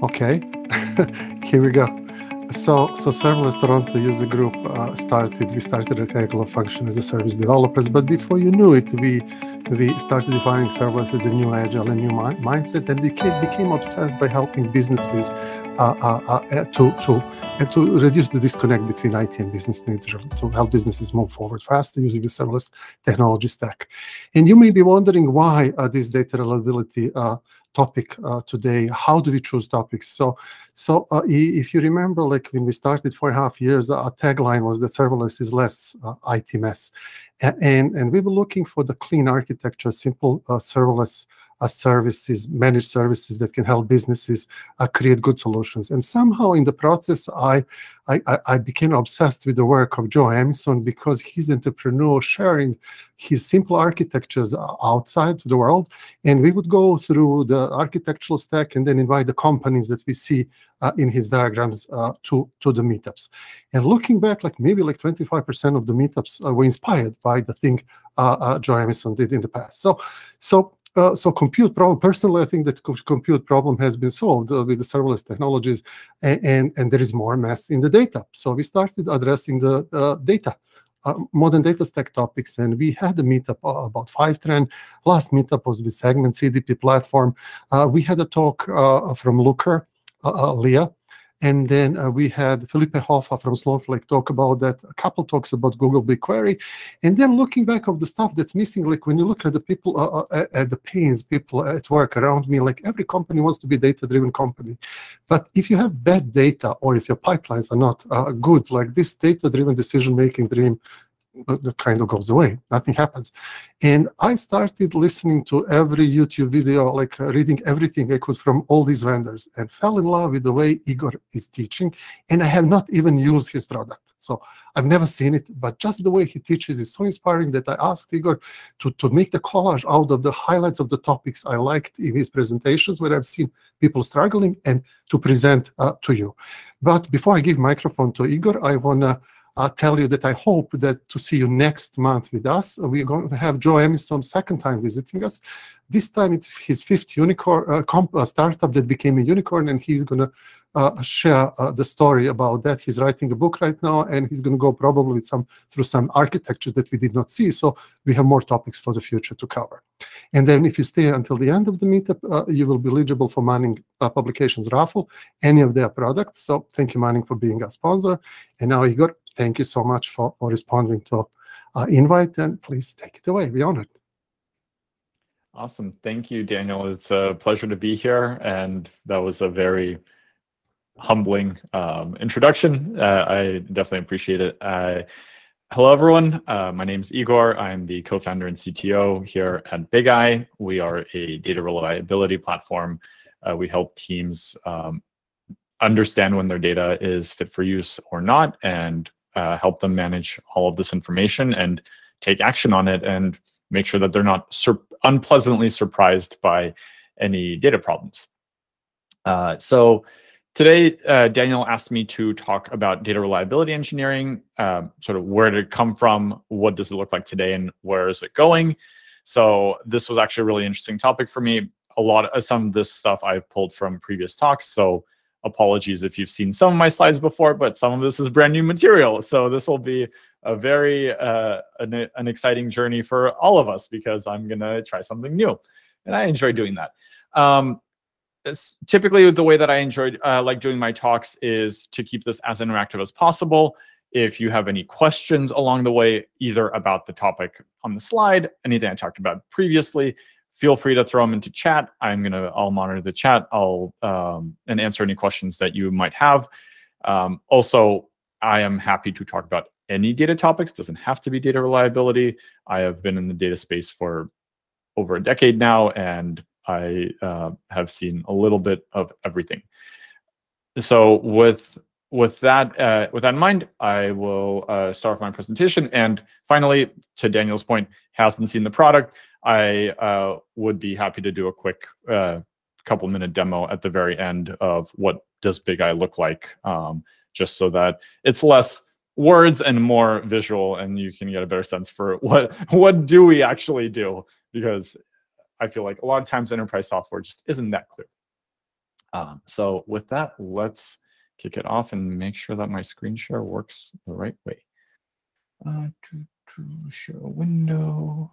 Okay, here we go. So, so serverless Toronto user group uh, started. We started a regular function as a service developers, but before you knew it, we we started defining serverless as a new agile and new mi- mindset, and we became, became obsessed by helping businesses uh, uh, uh, to to and to reduce the disconnect between IT and business needs, to help businesses move forward faster using the serverless technology stack. And you may be wondering why uh, this data reliability uh, topic uh, today. How do we choose topics? So, so uh, if you remember, like when we started four and a half years, our tagline was that serverless is less uh, IT mess, and and we were looking for the clean architecture, simple uh, serverless uh, services, managed services that can help businesses uh, create good solutions. And somehow in the process, I, I, I became obsessed with the work of Joe Emison because he's entrepreneur sharing his simple architectures outside to the world. And we would go through the architectural stack and then invite the companies that we see uh, in his diagrams uh, to, to the meetups. And looking back, like maybe like 25% of the meetups uh, were inspired by the thing uh, Joe Emison did in the past. So, so uh, so compute problem, personally, I think that compute problem has been solved uh, with the serverless technologies, and, and, and there is more mass in the data. So we started addressing the uh, data, modern data stack topics, and we had a meetup uh, about Fivetran. Last meetup was with Segment CDP platform. Uh, we had a talk from Looker, Leah, and then uh, we had Felipe Hoffa from Snowflake talk about that, a couple talks about Google BigQuery. And then looking back of the stuff that's missing, like when you look at the people, uh, uh, at the pains people at work around me, like every company wants to be data-driven company. But if you have bad data or if your pipelines are not uh, good, like this data-driven decision-making dream the kind of goes away. Nothing happens. And I started listening to every YouTube video, like uh, reading everything I could from all these vendors, and fell in love with the way Egor is teaching. And I have not even used his product. So I've never seen it, but just the way he teaches is so inspiring that I asked Egor to, to make the collage out of the highlights of the topics I liked in his presentations, where I've seen people struggling, and to present uh, to you. But before I give microphone to Egor, I want to I'll tell you that I hope that to see you next month with us. We're going to have Joe Emison second time visiting us. This time it's his fifth unicorn uh, comp, uh, startup that became a unicorn, and he's going to uh, share uh, the story about that. He's writing a book right now, and he's going to go probably with some through some architectures that we did not see. So we have more topics for the future to cover. And then if you stay until the end of the meetup, uh, you will be eligible for Manning uh, Publications raffle, any of their products. So thank you, Manning, for being a sponsor. And now, Egor, thank you so much for, for responding to our invite, and please take it away. We're honored. Awesome. Thank you, Daniel. It's a pleasure to be here. And that was a very humbling um, introduction. Uh, I definitely appreciate it. Uh, hello, everyone. Uh, my name is Egor. I'm the co-founder and CTO here at Bigeye. We are a data reliability platform. Uh, we help teams um, understand when their data is fit for use or not and uh, help them manage all of this information and take action on it and make sure that they're not sur unpleasantly surprised by any data problems. Uh, so today, uh, Daniel asked me to talk about data reliability engineering, um, sort of where did it come from, what does it look like today, and where is it going? So this was actually a really interesting topic for me. A lot of some of this stuff I've pulled from previous talks. So apologies if you've seen some of my slides before, but some of this is brand new material. So this will be a very uh, an, an exciting journey for all of us because I'm gonna try something new, and I enjoy doing that. Um, typically, the way that I enjoyed uh, like doing my talks is to keep this as interactive as possible. If you have any questions along the way, either about the topic on the slide, anything I talked about previously, feel free to throw them into chat. I'm gonna I'll monitor the chat. I'll um, and answer any questions that you might have. Um, also, I am happy to talk about any data topics, doesn't have to be data reliability. I have been in the data space for over a decade now, and I uh, have seen a little bit of everything. So with with that uh, with that in mind, I will uh, start my presentation. And finally, to Daniel's point, hasn't seen the product. I uh, would be happy to do a quick uh, couple minute demo at the very end of what does Bigeye look like, um, just so that it's less words and more visual and you can get a better sense for what what do we actually do because i feel like a lot of times enterprise software just isn't that clear Um, so with that, let's kick it off and make sure that my screen share works the right way. Uh, to, to share a window.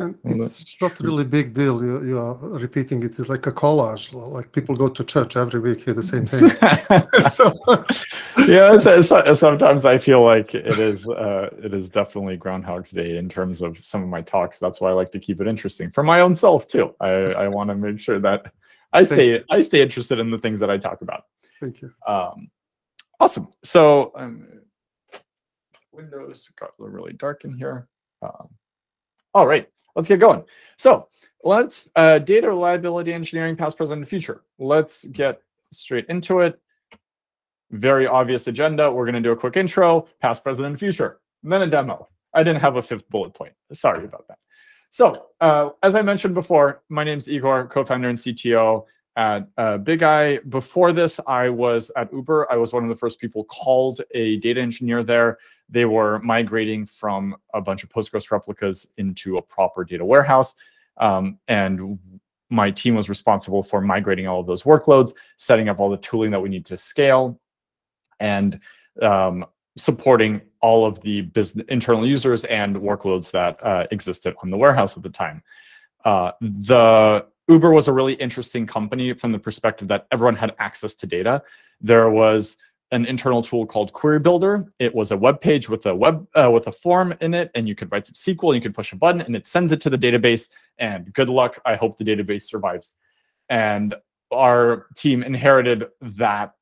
And it's not really big deal. You, you are repeating it. It's like a collage. Like people go to church every week, hear the same thing. so, yeah, it's, it's, sometimes I feel like it is. Uh, it is definitely Groundhog's Day in terms of some of my talks. That's why I like to keep it interesting for my own self too. I, I want to make sure that I stay I stay interested in the things that I talk about. Thank you. Um, awesome. So um, Windows got really dark in here. Um, all right let's get going. So let's uh, data reliability engineering, past, present, and future. Let's get straight into it. Very obvious agenda. We're going to do a quick intro, past, present, and future, and then a demo. I didn't have a fifth bullet point. Sorry about that. So uh, as I mentioned before, my name is Egor, co-founder and CTO at uh, Bigeye. Before this, I was at Uber. I was one of the first people called a data engineer there. They were migrating from a bunch of Postgres replicas into a proper data warehouse. Um, and my team was responsible for migrating all of those workloads, setting up all the tooling that we need to scale, and um, supporting all of the business internal users and workloads that uh, existed on the warehouse at the time. Uh, the Uber was a really interesting company from the perspective that everyone had access to data. There was an internal tool called Query Builder. It was a web page with a web uh, with a form in it, and you could write some SQL, you could push a button, and it sends it to the database. And good luck. I hope the database survives. And our team inherited that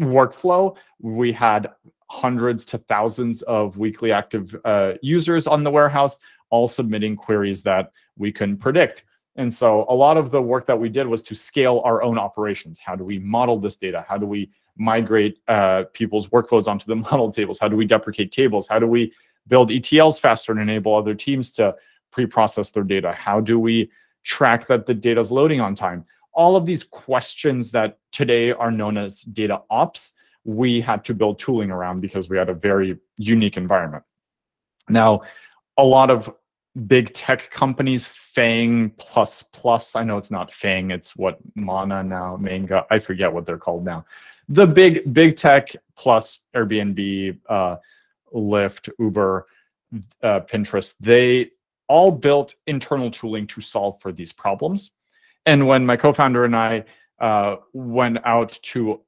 workflow. We had hundreds to thousands of weekly active uh, users on the warehouse, all submitting queries that we couldn't predict. And so a lot of the work that we did was to scale our own operations. How do we model this data? How do we migrate uh, people's workloads onto the model tables? How do we deprecate tables? How do we build ETLs faster and enable other teams to pre-process their data? How do we track that the data is loading on time? All of these questions that today are known as data ops, we had to build tooling around because we had a very unique environment. Now, a lot of big tech companies, FAANG plus plus. I know it's not FAANG, it's what Mana now, Manga. I forget what they're called now. The big big tech plus Airbnb, uh, Lyft, Uber, uh, Pinterest. They all built internal tooling to solve for these problems. And when my co-founder and I uh, went out to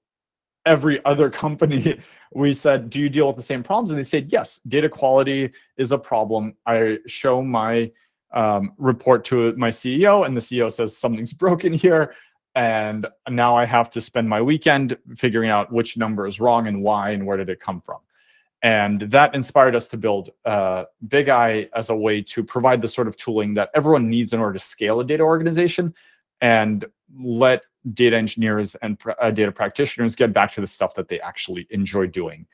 every other company, we said, Do you deal with the same problems? And they said, Yes, data quality is a problem. I show my um, report to my CEO, and the CEO says, Something's broken here. And now I have to spend my weekend figuring out which number is wrong and why and where did it come from. And that inspired us to build uh, Bigeye as a way to provide the sort of tooling that everyone needs in order to scale a data organization and let data engineers and uh, data practitioners get back to the stuff that they actually enjoy doing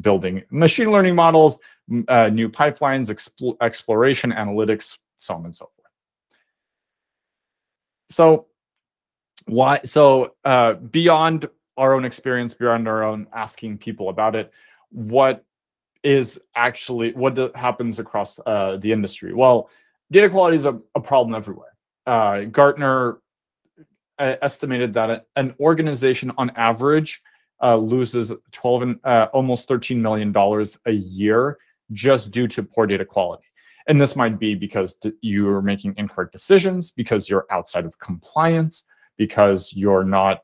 building machine learning models uh, new pipelines exp exploration analytics so on and so forth. So why so uh, beyond our own experience beyond our own asking people about it what is actually what happens across uh, the industry? Well data quality is a, a problem everywhere. Uh, Gartner estimated that an organization on average uh, loses 12 and uh, almost 13 million dollars a year just due to poor data quality. And this might be because you're making incorrect decisions, because you're outside of compliance, because you're not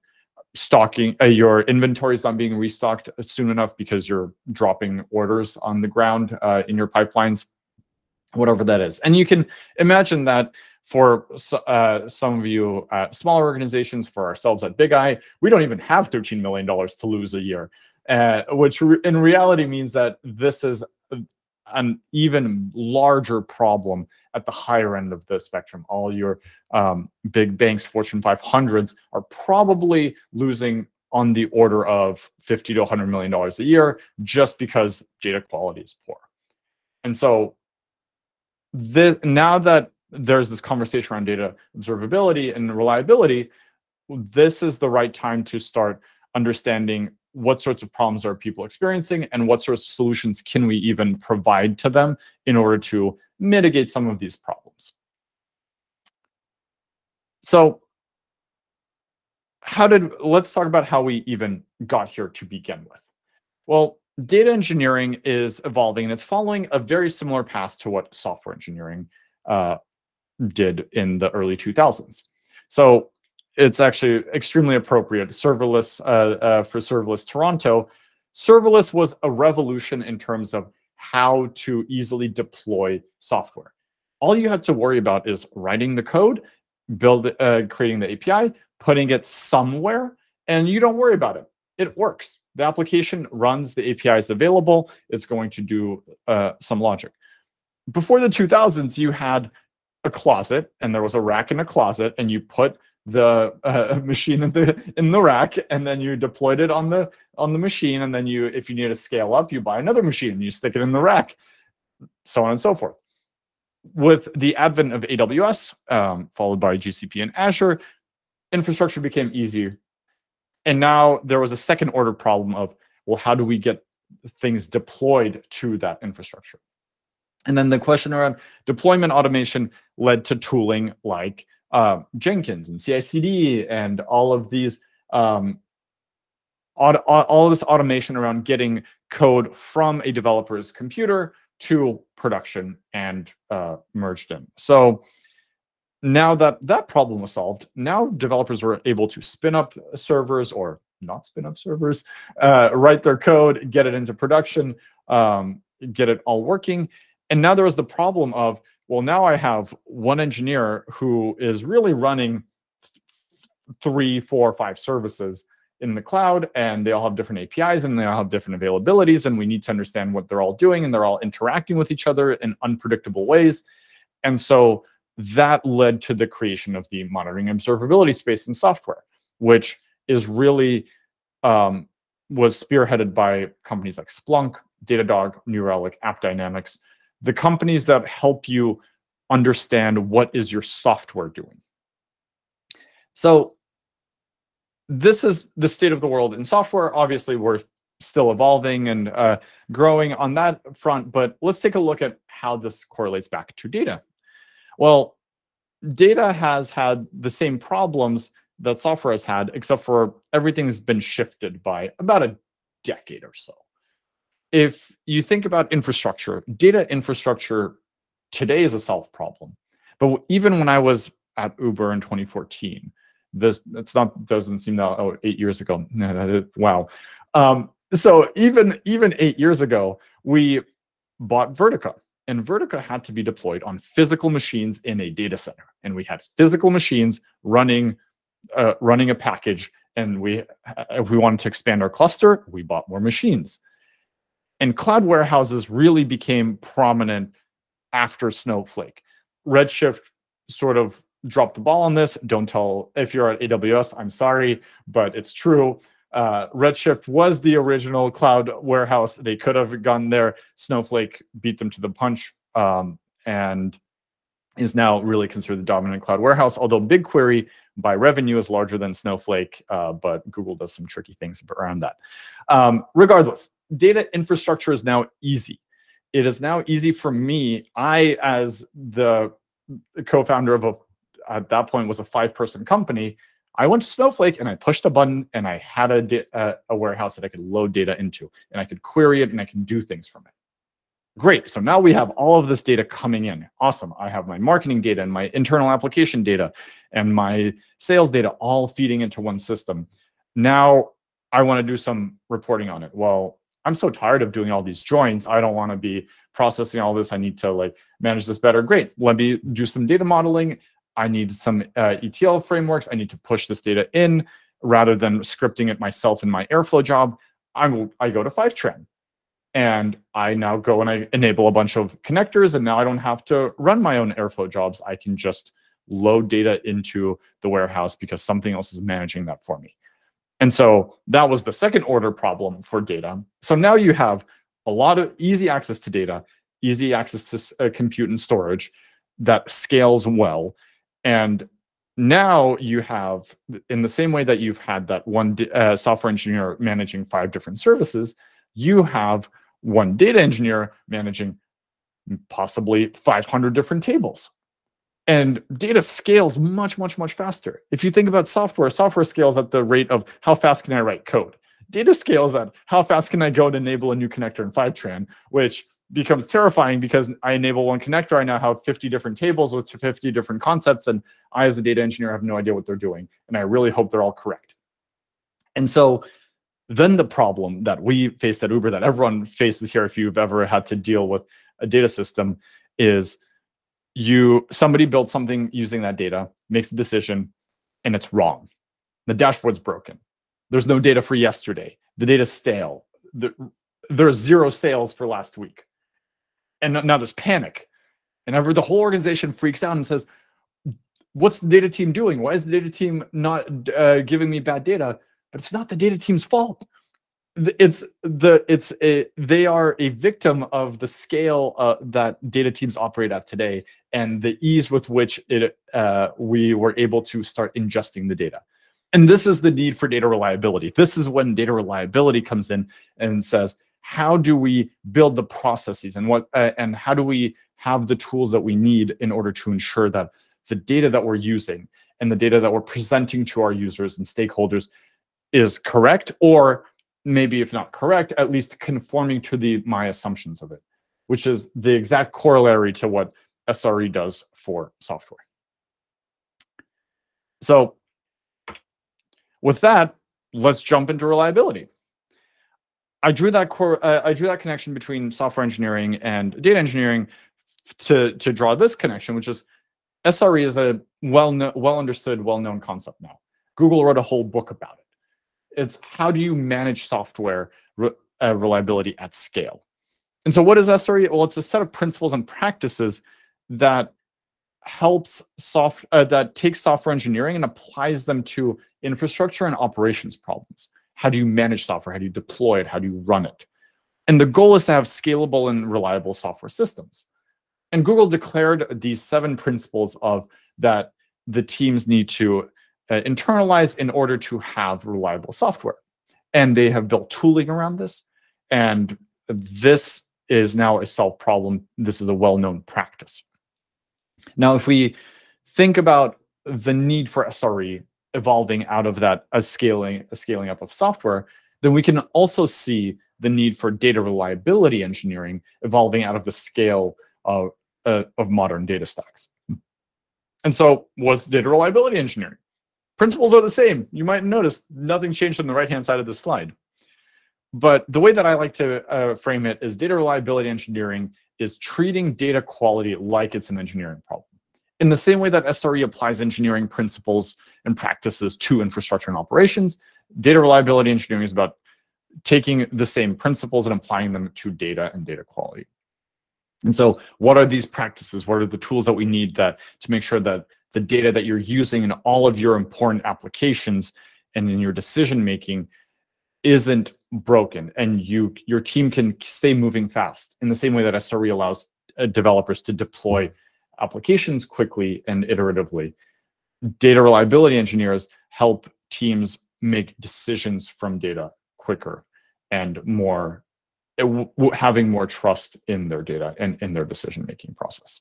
stocking uh, your inventory is not being restocked soon enough because you're dropping orders on the ground uh, in your pipelines whatever that is and you can imagine that for uh, some of you at smaller organizations, for ourselves at Bigeye, we don't even have $13 million to lose a year, uh, which re in reality means that this is an even larger problem at the higher end of the spectrum. All your um, big banks, Fortune 500s, are probably losing on the order of 50 to 100 million dollars a year just because data quality is poor. And so the, now that there's this conversation around data observability and reliability, this is the right time to start understanding what sorts of problems are people experiencing and what sorts of solutions can we even provide to them in order to mitigate some of these problems. So how did let's talk about how we even got here to begin with. Well, data engineering is evolving and it's following a very similar path to what software engineering uh, did in the early 2000s. So it's actually extremely appropriate. Serverless uh, uh, for serverless Toronto. Serverless was a revolution in terms of how to easily deploy software. All you had to worry about is writing the code, build, uh, creating the API, putting it somewhere, and you don't worry about it. It works. The application runs, the API is available, it's going to do uh, some logic. Before the 2000s, you had a closet, and there was a rack in a closet, and you put the uh, machine in the in the rack, and then you deployed it on the on the machine, and then you, if you need to scale up, you buy another machine, and you stick it in the rack, so on and so forth. With the advent of AWS, um, followed by GCP and Azure, infrastructure became easier. And now there was a second order problem of, well, how do we get things deployed to that infrastructure? And then the question around deployment automation led to tooling like uh, Jenkins and CI/CD and all of these um, auto, all of this automation around getting code from a developer's computer to production and uh, merged in. So now that that problem was solved, now developers were able to spin up servers or not spin up servers, uh, write their code, get it into production, um, get it all working. And now there was the problem of, well, now I have one engineer who is really running three, four, five services in the cloud, and they all have different APIs and they all have different availabilities, and we need to understand what they're all doing, and they're all interacting with each other in unpredictable ways. And so that led to the creation of the monitoring observability space in software, which is really um, was spearheaded by companies like Splunk, Datadog, New Relic, AppDynamics, the companies that help you understand what is your software doing. So this is the state of the world in software. Obviously, we're still evolving and uh, growing on that front, but let's take a look at how this correlates back to data. Well, data has had the same problems that software has had, except for everything's been shifted by about a decade or so. If you think about infrastructure, data infrastructure today is a solved problem. But even when I was at Uber in 2014, this it's not doesn't seem that oh eight years ago. wow. Um, so even even eight years ago, we bought Vertica, and Vertica had to be deployed on physical machines in a data center. And we had physical machines running uh, running a package. And we, if we wanted to expand our cluster, we bought more machines. And cloud warehouses really became prominent after Snowflake. Redshift sort of dropped the ball on this. Don't tell if you're at AWS, I'm sorry, but it's true. Uh, Redshift was the original cloud warehouse. They could have gone there. Snowflake beat them to the punch um, and is now really considered the dominant cloud warehouse. Although BigQuery by revenue is larger than Snowflake, uh, but Google does some tricky things around that. Um, regardless, data infrastructure is now easy. It is now easy for me. I, as the co-founder of a, at that point was a five-person company, I went to Snowflake and I pushed a button and I had a, a, a warehouse that I could load data into and I could query it and I can do things from it. Great. So now we have all of this data coming in. Awesome. I have my marketing data and my internal application data and my sales data all feeding into one system. Now I want to do some reporting on it. Well, I'm so tired of doing all these joins. I don't want to be processing all this. I need to like manage this better. Great. Let me do some data modeling. I need some uh, ETL frameworks. I need to push this data in rather than scripting it myself in my Airflow job. I'm, I go to Fivetran and I now go and I enable a bunch of connectors and now I don't have to run my own Airflow jobs. I can just load data into the warehouse because something else is managing that for me. And so that was the second order problem for data. So now you have a lot of easy access to data, easy access to uh, compute and storage that scales well. And now you have, in the same way that you've had that one uh, software engineer managing five different services, you have one data engineer managing possibly 500 different tables. And data scales much, much, much faster. If you think about software, software scales at the rate of how fast can I write code? Data scales at how fast can I go and enable a new connector in Fivetran, which becomes terrifying because I enable one connector, I now have 50 different tables with 50 different concepts, and I, as a data engineer, have no idea what they're doing. And I really hope they're all correct. And so then the problem that we faced at Uber, that everyone faces here if you've ever had to deal with a data system, is you somebody builds something using that data, makes a decision, and it's wrong. The dashboard's broken. There's no data for yesterday. The data's stale. The, there's zero sales for last week and now there's panic and ever the whole organization freaks out and says what's the data team doing why is the data team not uh, giving me bad data but it's not the data team's fault it's the it's a, they are a victim of the scale uh, that data teams operate at today and the ease with which it uh, we were able to start ingesting the data. And this is the need for data reliability. This is when data reliability comes in and says how do we build the processes and what uh, and how do we have the tools that we need in order to ensure that the data that we're using and the data that we're presenting to our users and stakeholders is correct or maybe if not correct at least conforming to the my assumptions of it which is the exact corollary to what SRE does for software so with that let's jump into reliability I drew that core. Uh, I drew that connection between software engineering and data engineering to to draw this connection, which is SRE is a well well understood, well known concept now. Google wrote a whole book about it. It's how do you manage software re, uh, reliability at scale. And so, what is SRE? Well, it's a set of principles and practices that helps soft uh, that takes software engineering and applies them to infrastructure and operations problems. How do you manage software? How do you deploy it? How do you run it? And the goal is to have scalable and reliable software systems. And Google declared these seven principles of that the teams need to uh, internalize in order to have reliable software. And they have built tooling around this. And this is now a solved problem. This is a well-known practice. Now, if we think about the need for SRE evolving out of that a scaling a scaling up of software, then we can also see the need for data reliability engineering evolving out of the scale of, uh, of modern data stacks. And so what's data reliability engineering? Principles are the same. You might notice nothing changed on the right-hand side of the slide. But the way that I like to uh, frame it is data reliability engineering is treating data quality like it's an engineering problem in the same way that SRE applies engineering principles and practices to infrastructure and operations, data reliability engineering is about taking the same principles and applying them to data and data quality. And so what are these practices? What are the tools that we need that to make sure that the data that you're using in all of your important applications and in your decision making isn't broken and you your team can stay moving fast in the same way that SRE allows uh, developers to deploy applications quickly and iteratively. Data reliability engineers help teams make decisions from data quicker and more having more trust in their data and in their decision making process.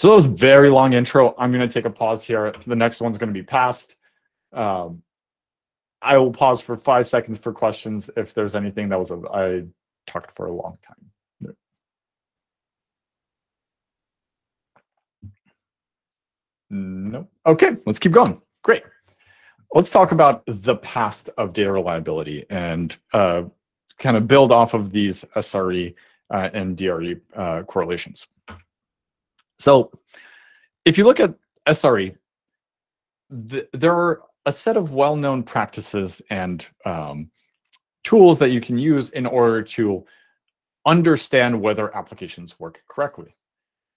So that was very long intro. I'm going to take a pause here. The next one's going to be passed. Um, I will pause for five seconds for questions if there's anything that was a, I talked for a long time. No. Okay, let's keep going. Great. Let's talk about the past of data reliability and uh, kind of build off of these SRE uh, and DRE uh, correlations. So if you look at SRE, th there are a set of well-known practices and um, tools that you can use in order to understand whether applications work correctly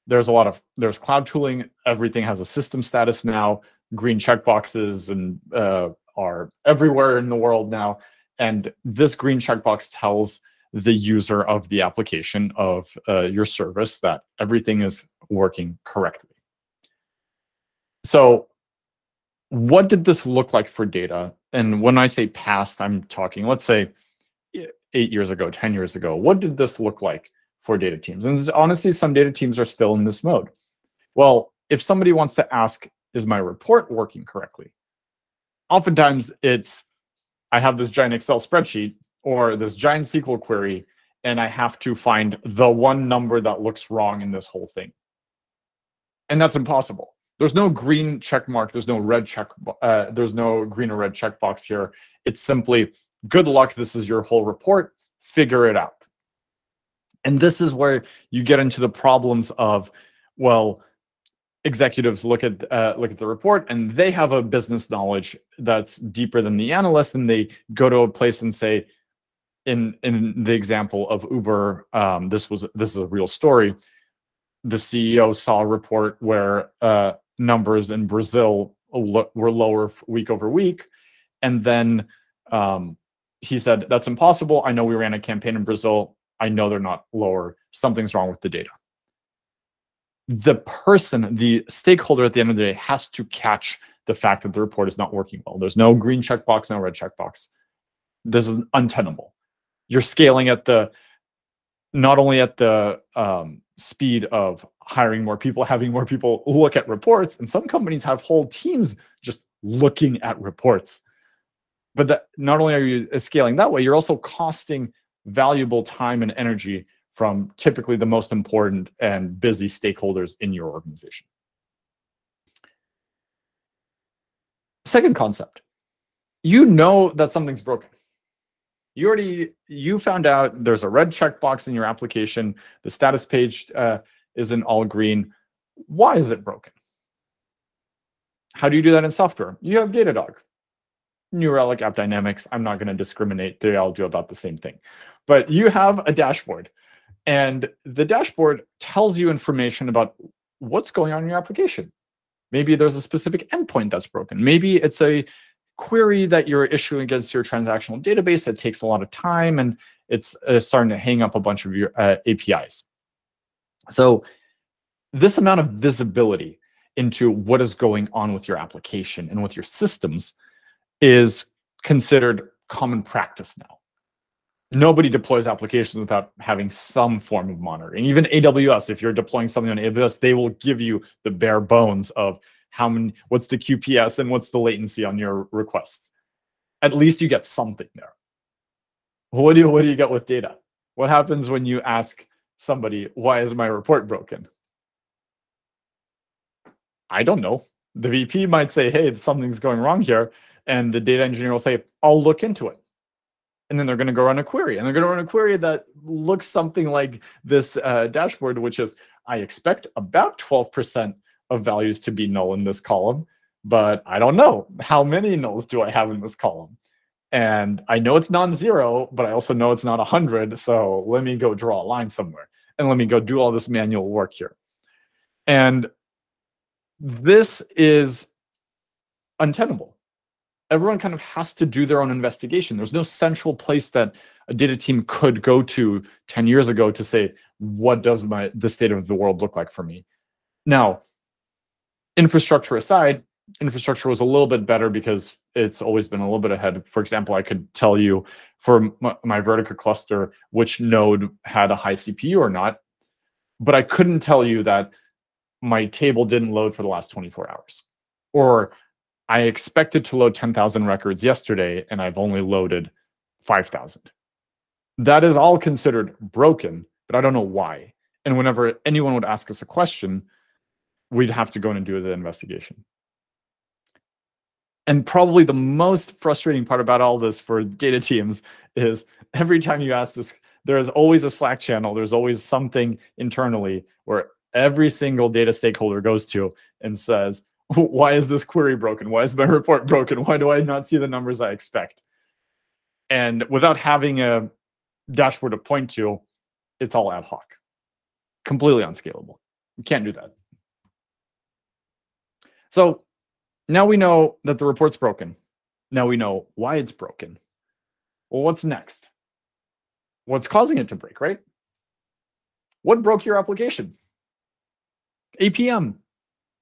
there's a lot of there's cloud tooling. Everything has a system status now. Green checkboxes and uh, are everywhere in the world now. And this green checkbox tells the user of the application of uh, your service that everything is working correctly. So what did this look like for data? And when I say past, I'm talking, let's say eight years ago, 10 years ago. What did this look like for data teams. And honestly, some data teams are still in this mode. Well, if somebody wants to ask, is my report working correctly? Oftentimes it's, I have this giant Excel spreadsheet or this giant SQL query, and I have to find the one number that looks wrong in this whole thing. And that's impossible. There's no green check mark. There's no red check. Uh, there's no green or red checkbox here. It's simply good luck. This is your whole report. Figure it out. And this is where you get into the problems of, well, executives look at uh, look at the report and they have a business knowledge that's deeper than the analyst, and they go to a place and say, in in the example of Uber, um, this was this is a real story. The CEO saw a report where uh, numbers in Brazil were lower week over week, and then um, he said, "That's impossible. I know we ran a campaign in Brazil. I know they're not lower. Something's wrong with the data." The person, the stakeholder at the end of the day, has to catch the fact that the report is not working well. There's no green checkbox, no red checkbox. This is untenable. You're scaling at the not only at the um, speed of hiring more people, having more people look at reports, and some companies have whole teams just looking at reports. But that not only are you scaling that way, you're also costing valuable time and energy from typically the most important and busy stakeholders in your organization. Second concept, you know that something's broken you already you found out there's a red checkbox in your application. The status page uh, is in all green. Why is it broken? How do you do that in software? You have Datadog. New Relic AppDynamics. I'm not going to discriminate. They all do about the same thing. But you have a dashboard and the dashboard tells you information about what's going on in your application. Maybe there's a specific endpoint that's broken. Maybe it's a query that you're issuing against your transactional database that takes a lot of time and it's uh, starting to hang up a bunch of your uh, APIs. So this amount of visibility into what is going on with your application and with your systems is considered common practice now. Nobody deploys applications without having some form of monitoring. Even AWS, if you're deploying something on AWS, they will give you the bare bones of how many what's the QPS and what's the latency on your requests. At least you get something there. What do you what do you get with data? What happens when you ask somebody, why is my report broken? I don't know. The VP might say, hey, something's going wrong here. And the data engineer will say, I'll look into it. And then they're going to go run a query. And they're going to run a query that looks something like this uh, dashboard, which is I expect about 12% of values to be null in this column, but I don't know how many nulls do I have in this column. And I know it's non-zero, but I also know it's not 100. So let me go draw a line somewhere and let me go do all this manual work here. And this is untenable. Everyone kind of has to do their own investigation. There's no central place that a data team could go to 10 years ago to say, what does my the state of the world look like for me? Now, infrastructure aside, infrastructure was a little bit better because it's always been a little bit ahead. For example, I could tell you for my, Vertica cluster which node had a high CPU or not, but I couldn't tell you that my table didn't load for the last 24 hours. Or I expected to load 10,000 records yesterday and I've only loaded 5,000. That is all considered broken, but I don't know why. And whenever anyone would ask us a question, we'd have to go in and do the investigation. And probably the most frustrating part about all this for data teams is every time you ask this, there is always a Slack channel. There's always something internally where every single data stakeholder goes to and says, why is this query broken? Why is my report broken? Why do I not see the numbers I expect? And without having a dashboard to point to, it's all ad hoc, completely unscalable. You can't do that. So now we know that the report's broken. Now we know why it's broken. Well, what's next? What's causing it to break, right? What broke your application? APM.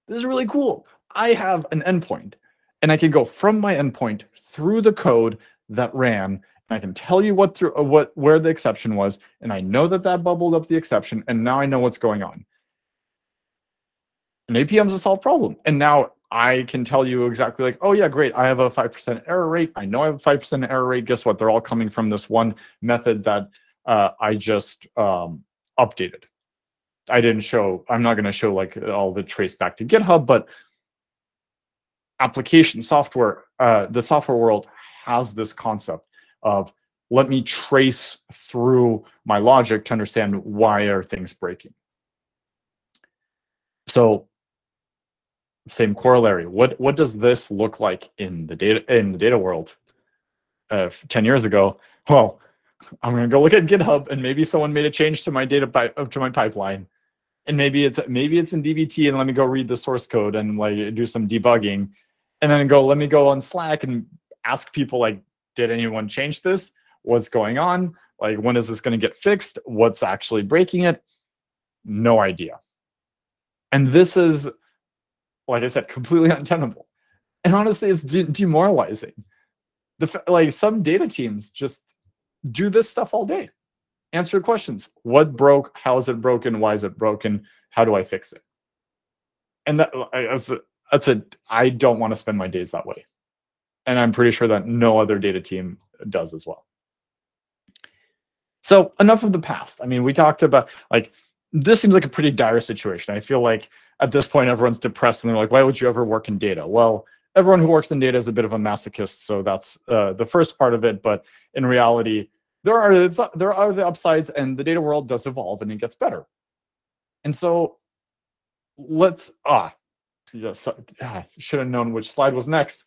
This is really cool. I have an endpoint and I can go from my endpoint through the code that ran and I can tell you what through uh, what where the exception was and I know that that bubbled up the exception and now I know what's going on. An APM is a solved problem. And now I can tell you exactly like, oh yeah, great. I have a 5% error rate. I know I have a 5% error rate. Guess what? They're all coming from this one method that uh, I just um, updated. I didn't show, I'm not going to show like all the trace back to GitHub, but application software, uh, the software world has this concept of let me trace through my logic to understand why are things breaking. So same corollary. What what does this look like in the data in the data world? Uh, Ten years ago, well, I'm gonna go look at GitHub and maybe someone made a change to my data to my pipeline, and maybe it's maybe it's in DBT and let me go read the source code and like do some debugging, and then go let me go on Slack and ask people like, did anyone change this? What's going on? Like, when is this going to get fixed? What's actually breaking it? No idea. And this is like I said, completely untenable. And honestly, it's de demoralizing. The like some data teams just do this stuff all day. Answer questions. What broke? How is it broken? Why is it broken? How do I fix it? And that that's a, that's a I don't want to spend my days that way. And I'm pretty sure that no other data team does as well. So enough of the past. I mean, we talked about like this seems like a pretty dire situation. I feel like at this point everyone's depressed and they're like, why would you ever work in data? Well, everyone who works in data is a bit of a masochist, so that's uh, the first part of it. But in reality, there are there are the upsides, and the data world does evolve and it gets better. And so let's ah, yes, ah should have known which slide was next.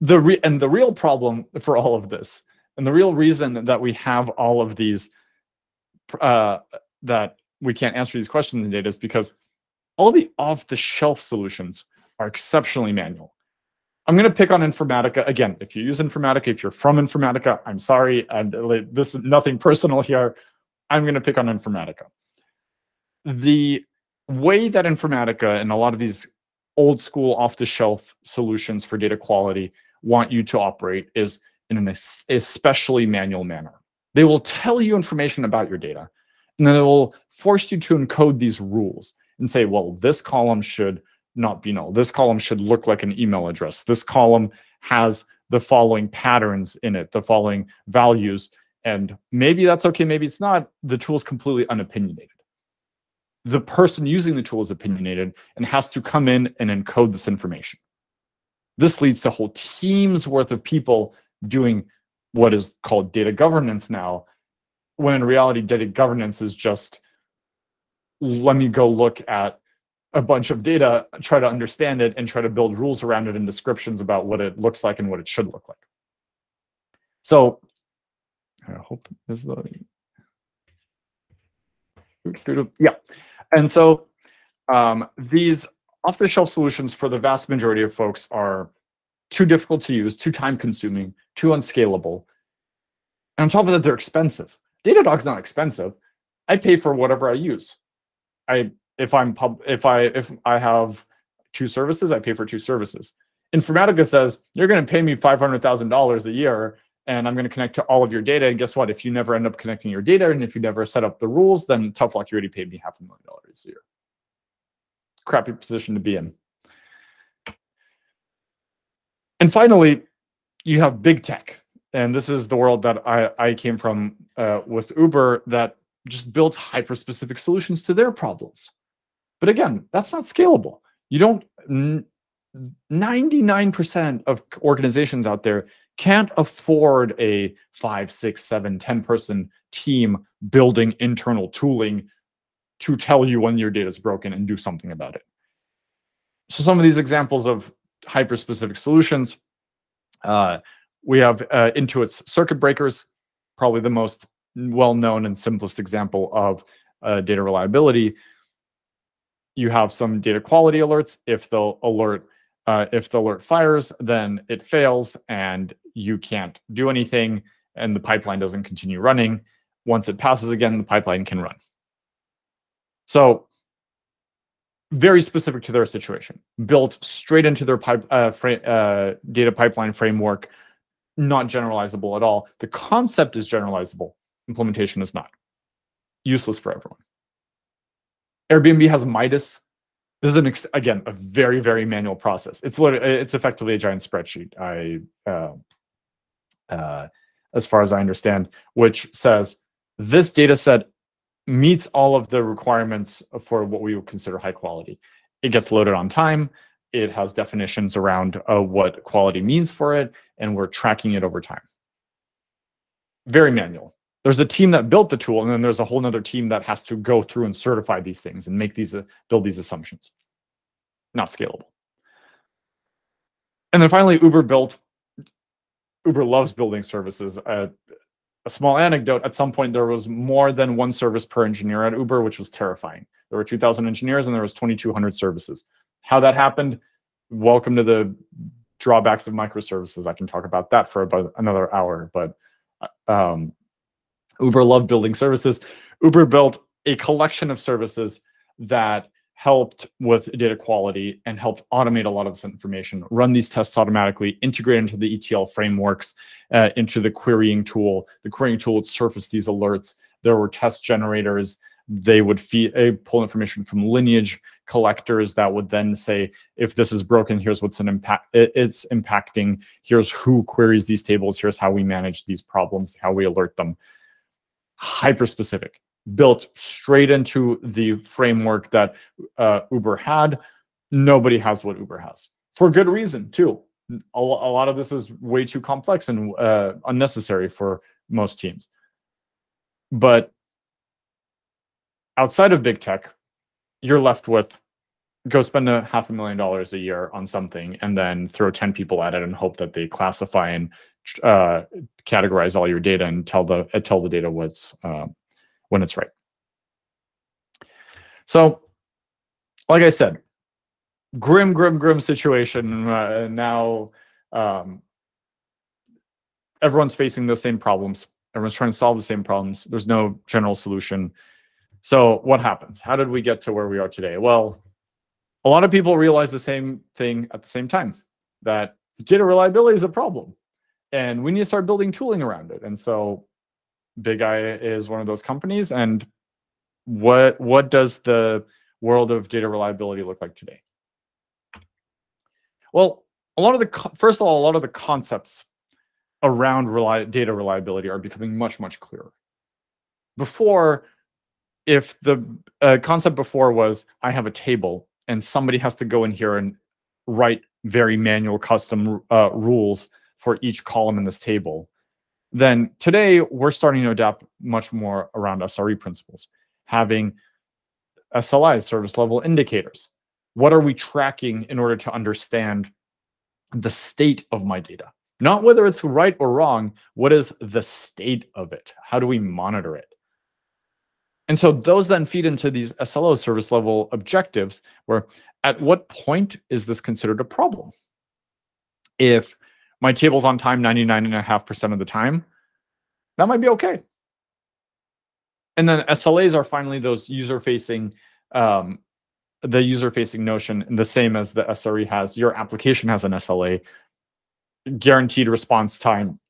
The re and the real problem for all of this, and the real reason that we have all of these uh, that we can't answer these questions in data is because all the off-the-shelf solutions are exceptionally manual. I'm going to pick on Informatica again. If you use Informatica, if you're from Informatica, I'm sorry, and uh, this is nothing personal here. I'm going to pick on Informatica. The way that Informatica and a lot of these old school off-the-shelf solutions for data quality want you to operate is in an especially manual manner. They will tell you information about your data, and then it will force you to encode these rules and say, well, this column should not be null. This column should look like an email address. This column has the following patterns in it, the following values. And maybe that's okay, maybe it's not. The tool is completely unopinionated. The person using the tool is opinionated and has to come in and encode this information. This leads to whole teams worth of people doing what is called data governance now, when in reality, data governance is just let me go look at a bunch of data, try to understand it, and try to build rules around it and descriptions about what it looks like and what it should look like. So I hope is the yeah. And so um, these off-the-shelf solutions for the vast majority of folks are too difficult to use, too time-consuming, too unscalable. And on top of that, they're expensive. Datadog's not expensive. I pay for whatever I use. I if I'm pub if I if I have two services, I pay for two services. Informatica says you're going to pay me five hundred thousand dollars a year, and I'm going to connect to all of your data. And guess what? If you never end up connecting your data, and if you never set up the rules, then tough luck. You already paid me half a million dollars a year. Crappy position to be in. And finally, you have big tech, and this is the world that I I came from uh, with Uber that just builds hyper specific solutions to their problems. But again, that's not scalable. You don't, 99% of organizations out there can't afford a five, six, seven, 10 person team building internal tooling to tell you when your data is broken and do something about it. So some of these examples of hyper specific solutions, uh, we have uh, Intuit's circuit breakers, probably the most well-known and simplest example of uh, data reliability. You have some data quality alerts. If the alert uh, if the alert fires, then it fails and you can't do anything and the pipeline doesn't continue running. Once it passes again, the pipeline can run. So very specific to their situation, built straight into their pipe, uh, uh, data pipeline framework, not generalizable at all. The concept is generalizable, implementation is not. Useless for everyone. Airbnb has Midas. this is an again a very very manual process. It's literally it's effectively a giant spreadsheet. I uh, uh, as far as I understand, which says this data set meets all of the requirements for what we would consider high quality. It gets loaded on time. It has definitions around uh, what quality means for it, and we're tracking it over time. Very manual. There's a team that built the tool, and then there's a whole other team that has to go through and certify these things and make these, uh, build these assumptions. Not scalable. And then finally, Uber built Uber loves building services. Uh, a small anecdote at some point, there was more than one service per engineer at Uber, which was terrifying. There were 2,000 engineers and there was 2,200 services. How that happened, welcome to the drawbacks of microservices. I can talk about that for about another hour, but um, Uber loved building services. Uber built a collection of services that helped with data quality and helped automate a lot of this information, run these tests automatically, integrate into the ETL frameworks, uh, into the querying tool. The querying tool would surface these alerts. There were test generators. They would feed, uh, pull information from lineage collectors that would then say, if this is broken, here's what's an impact. It's impacting. Here's who queries these tables. Here's how we manage these problems, how we alert them. Hyper specific built straight into the framework that uh, Uber had. Nobody has what Uber has for good reason too. A, a lot of this is way too complex and uh, unnecessary for most teams. But outside of big tech, you're left with go spend a half a million dollars a year on something and then throw 10 people at it and hope that they classify and uh, categorize all your data and tell the tell the data what's uh, when it's right. So, like I said, grim, grim, grim situation. Uh, now, um, everyone's facing the same problems. Everyone's trying to solve the same problems. There's no general solution. So, what happens? How did we get to where we are today? Well, a lot of people realize the same thing at the same time that data reliability is a problem and we need to start building tooling around it. And so Bigeye is one of those companies. And what what does the world of data reliability look like today? Well, a lot of the first of all, a lot of the concepts around reli data reliability are becoming much much clearer. Before, if the uh, concept before was I have a table and somebody has to go in here and write very manual custom uh, rules for each column in this table then today we're starting to adapt much more around SRE principles, having SLIs, service level indicators. What are we tracking in order to understand the state of my data? Not whether it's right or wrong, what is the state of it? How do we monitor it? And so those then feed into these SLO service level objectives where at what point is this considered a problem? If my table's on time 99.5% of the time, that might be okay. And then SLAs are finally those user facing, um, the user facing notion, the same as the SRE has. Your application has an SLA, guaranteed response time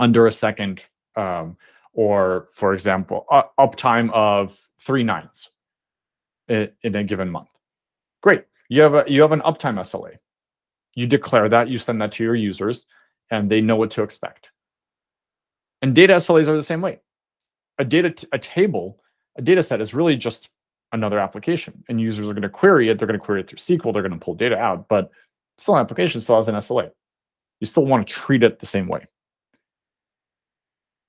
under a second, um, or for example, uptime of three nines in, in a given month. Great. You have a you have an uptime SLA you declare that, you send that to your users, and they know what to expect. And data SLAs are the same way. A data a table, a data set is really just another application, and users are going to query it. They're going to query it through SQL. They're going to pull data out, but still an application still has an SLA. You still want to treat it the same way.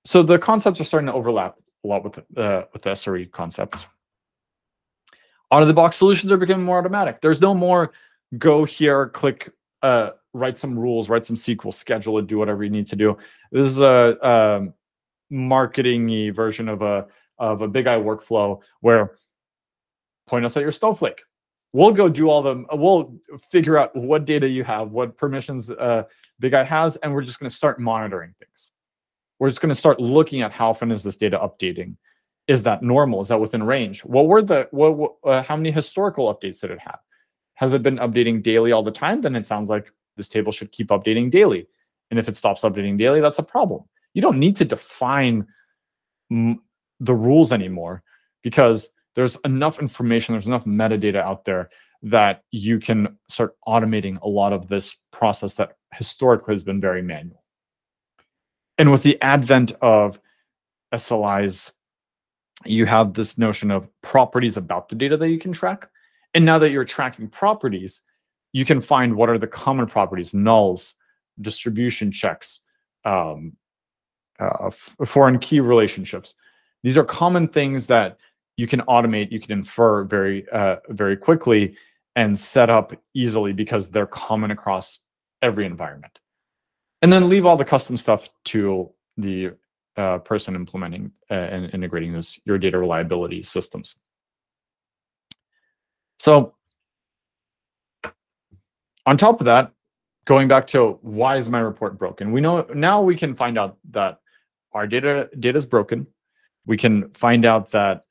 So the concepts are starting to overlap a lot with uh, with the SRE concepts. Out of the box solutions are becoming more automatic. There's no more go here, click uh, write some rules, write some SQL, schedule it, do whatever you need to do. This is a, a marketing version of a of a Bigeye workflow where point us at your snowflake. We'll go do all the we'll figure out what data you have, what permissions uh, Bigeye has, and we're just going to start monitoring things. We're just going to start looking at how often is this data updating. Is that normal? Is that within range? What were the what, uh, how many historical updates did it have? Has it been updating daily all the time? Then it sounds like this table should keep updating daily. And if it stops updating daily, that's a problem. You don't need to define the rules anymore because there's enough information, there's enough metadata out there that you can start automating a lot of this process that historically has been very manual. And with the advent of SLIs, you have this notion of properties about the data that you can track. And now that you're tracking properties, you can find what are the common properties, nulls, distribution checks, um, uh, foreign key relationships. These are common things that you can automate, you can infer very, uh, very quickly and set up easily because they're common across every environment. And then leave all the custom stuff to the uh, person implementing uh, and integrating this, your data reliability systems. So on top of that, going back to why is my report broken? We know now we can find out that our data data is broken. We can find out that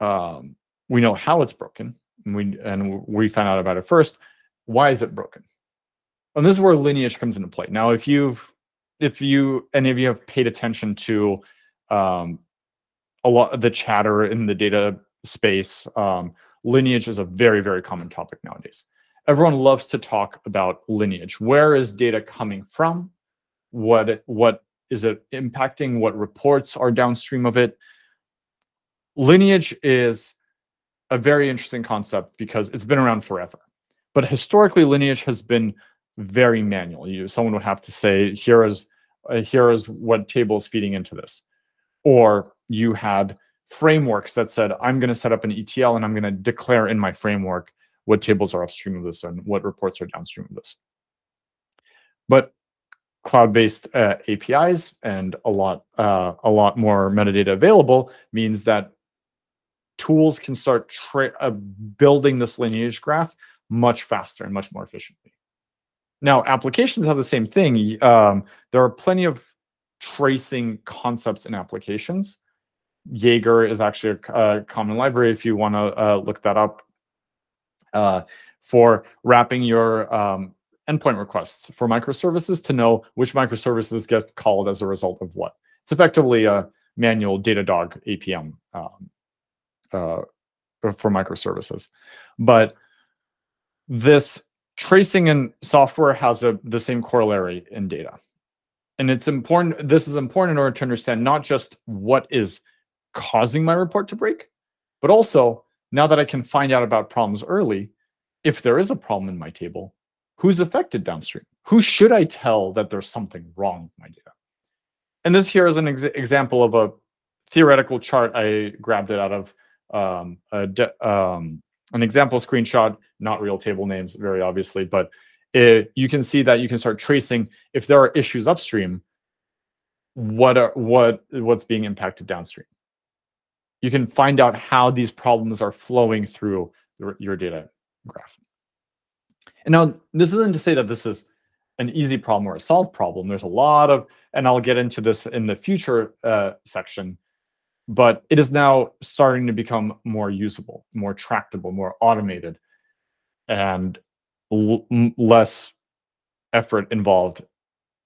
um, we know how it's broken. And we and we found out about it first. Why is it broken? And this is where lineage comes into play. Now, if you've if you any of you have paid attention to um, a lot of the chatter in the data space, um, lineage is a very very common topic nowadays. Everyone loves to talk about lineage. Where is data coming from? What what is it impacting? What reports are downstream of it? Lineage is a very interesting concept because it's been around forever. But historically, lineage has been very manual. You someone would have to say, here is uh, here is what table is feeding into this, or you had frameworks that said, I'm going to set up an ETL and I'm going to declare in my framework what tables are upstream of this and what reports are downstream of this. But cloud-based uh, APIs and a lot uh, a lot more metadata available means that tools can start uh, building this lineage graph much faster and much more efficiently. Now, applications have the same thing. Um, there are plenty of tracing concepts in applications. Jaeger is actually a, common library if you want to uh, look that up uh, for wrapping your um, endpoint requests for microservices to know which microservices get called as a result of what. It's effectively a manual Datadog APM um, uh, for microservices. But this tracing in software has a, the same corollary in data. And it's important, this is important in order to understand not just what is causing my report to break, but also now that I can find out about problems early, if there is a problem in my table, who's affected downstream? Who should I tell that there's something wrong with my data? And this here is an ex example of a theoretical chart. I grabbed it out of um, a um, an example screenshot, not real table names, very obviously, but it, you can see that you can start tracing if there are issues upstream, what are what what's being impacted downstream. You can find out how these problems are flowing through your data graph. And now this isn't to say that this is an easy problem or a solved problem. There's a lot of, and I'll get into this in the future uh, section, but it is now starting to become more usable, more tractable, more automated, and less effort involved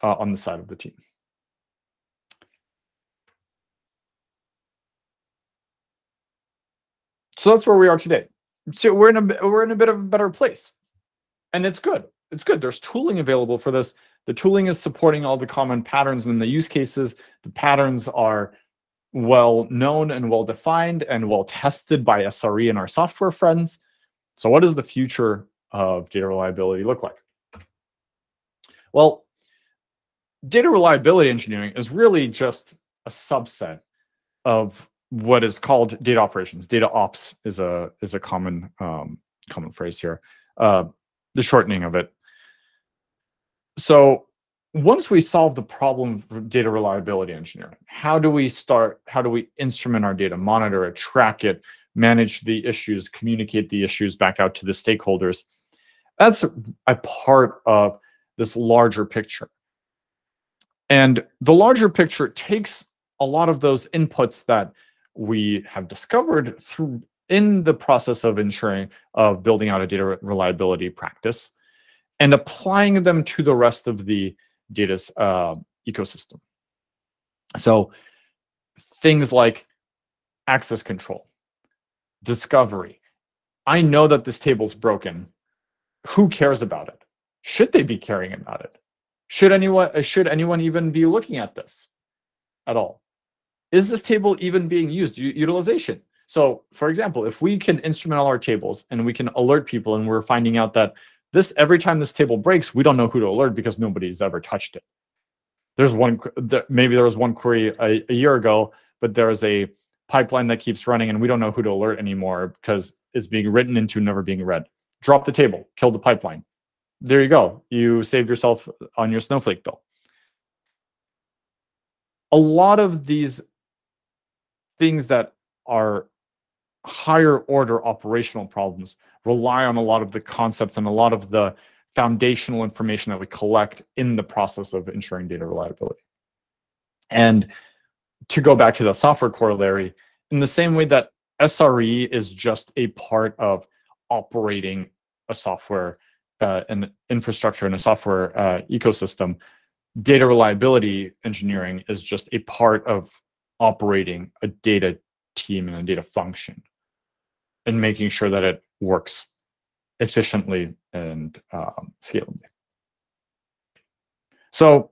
uh, on the side of the team. So that's where we are today. So we're in a we're in a bit of a better place, and it's good. It's good. There's tooling available for this. The tooling is supporting all the common patterns and the use cases. The patterns are well known and well defined and well tested by SRE and our software friends. So what does the future of data reliability look like? Well, data reliability engineering is really just a subset of what is called data operations. Data ops is a is a common um, common phrase here. Uh, the shortening of it. So once we solve the problem of data reliability engineering, how do we start, how do we instrument our data, monitor it, track it, manage the issues, communicate the issues back out to the stakeholders? That's a part of this larger picture. And the larger picture takes a lot of those inputs that we have discovered through in the process of ensuring of building out a data reliability practice and applying them to the rest of the data uh, ecosystem. So things like access control, discovery, I know that this table's broken. Who cares about it? Should they be caring about it? Should anyone uh, should anyone even be looking at this at all? Is this table even being used? Utilization. So, for example, if we can instrument all our tables and we can alert people, and we're finding out that this every time this table breaks, we don't know who to alert because nobody's ever touched it. There's one maybe there was one query a, a year ago, but there is a pipeline that keeps running, and we don't know who to alert anymore because it's being written into never being read. Drop the table, kill the pipeline there you go. You saved yourself on your Snowflake bill. A lot of these things that are higher order operational problems rely on a lot of the concepts and a lot of the foundational information that we collect in the process of ensuring data reliability. And to go back to the software corollary, in the same way that SRE is just a part of operating a software uh, an infrastructure and a software uh, ecosystem, data reliability engineering is just a part of operating a data team and a data function and making sure that it works efficiently and um, scalably. So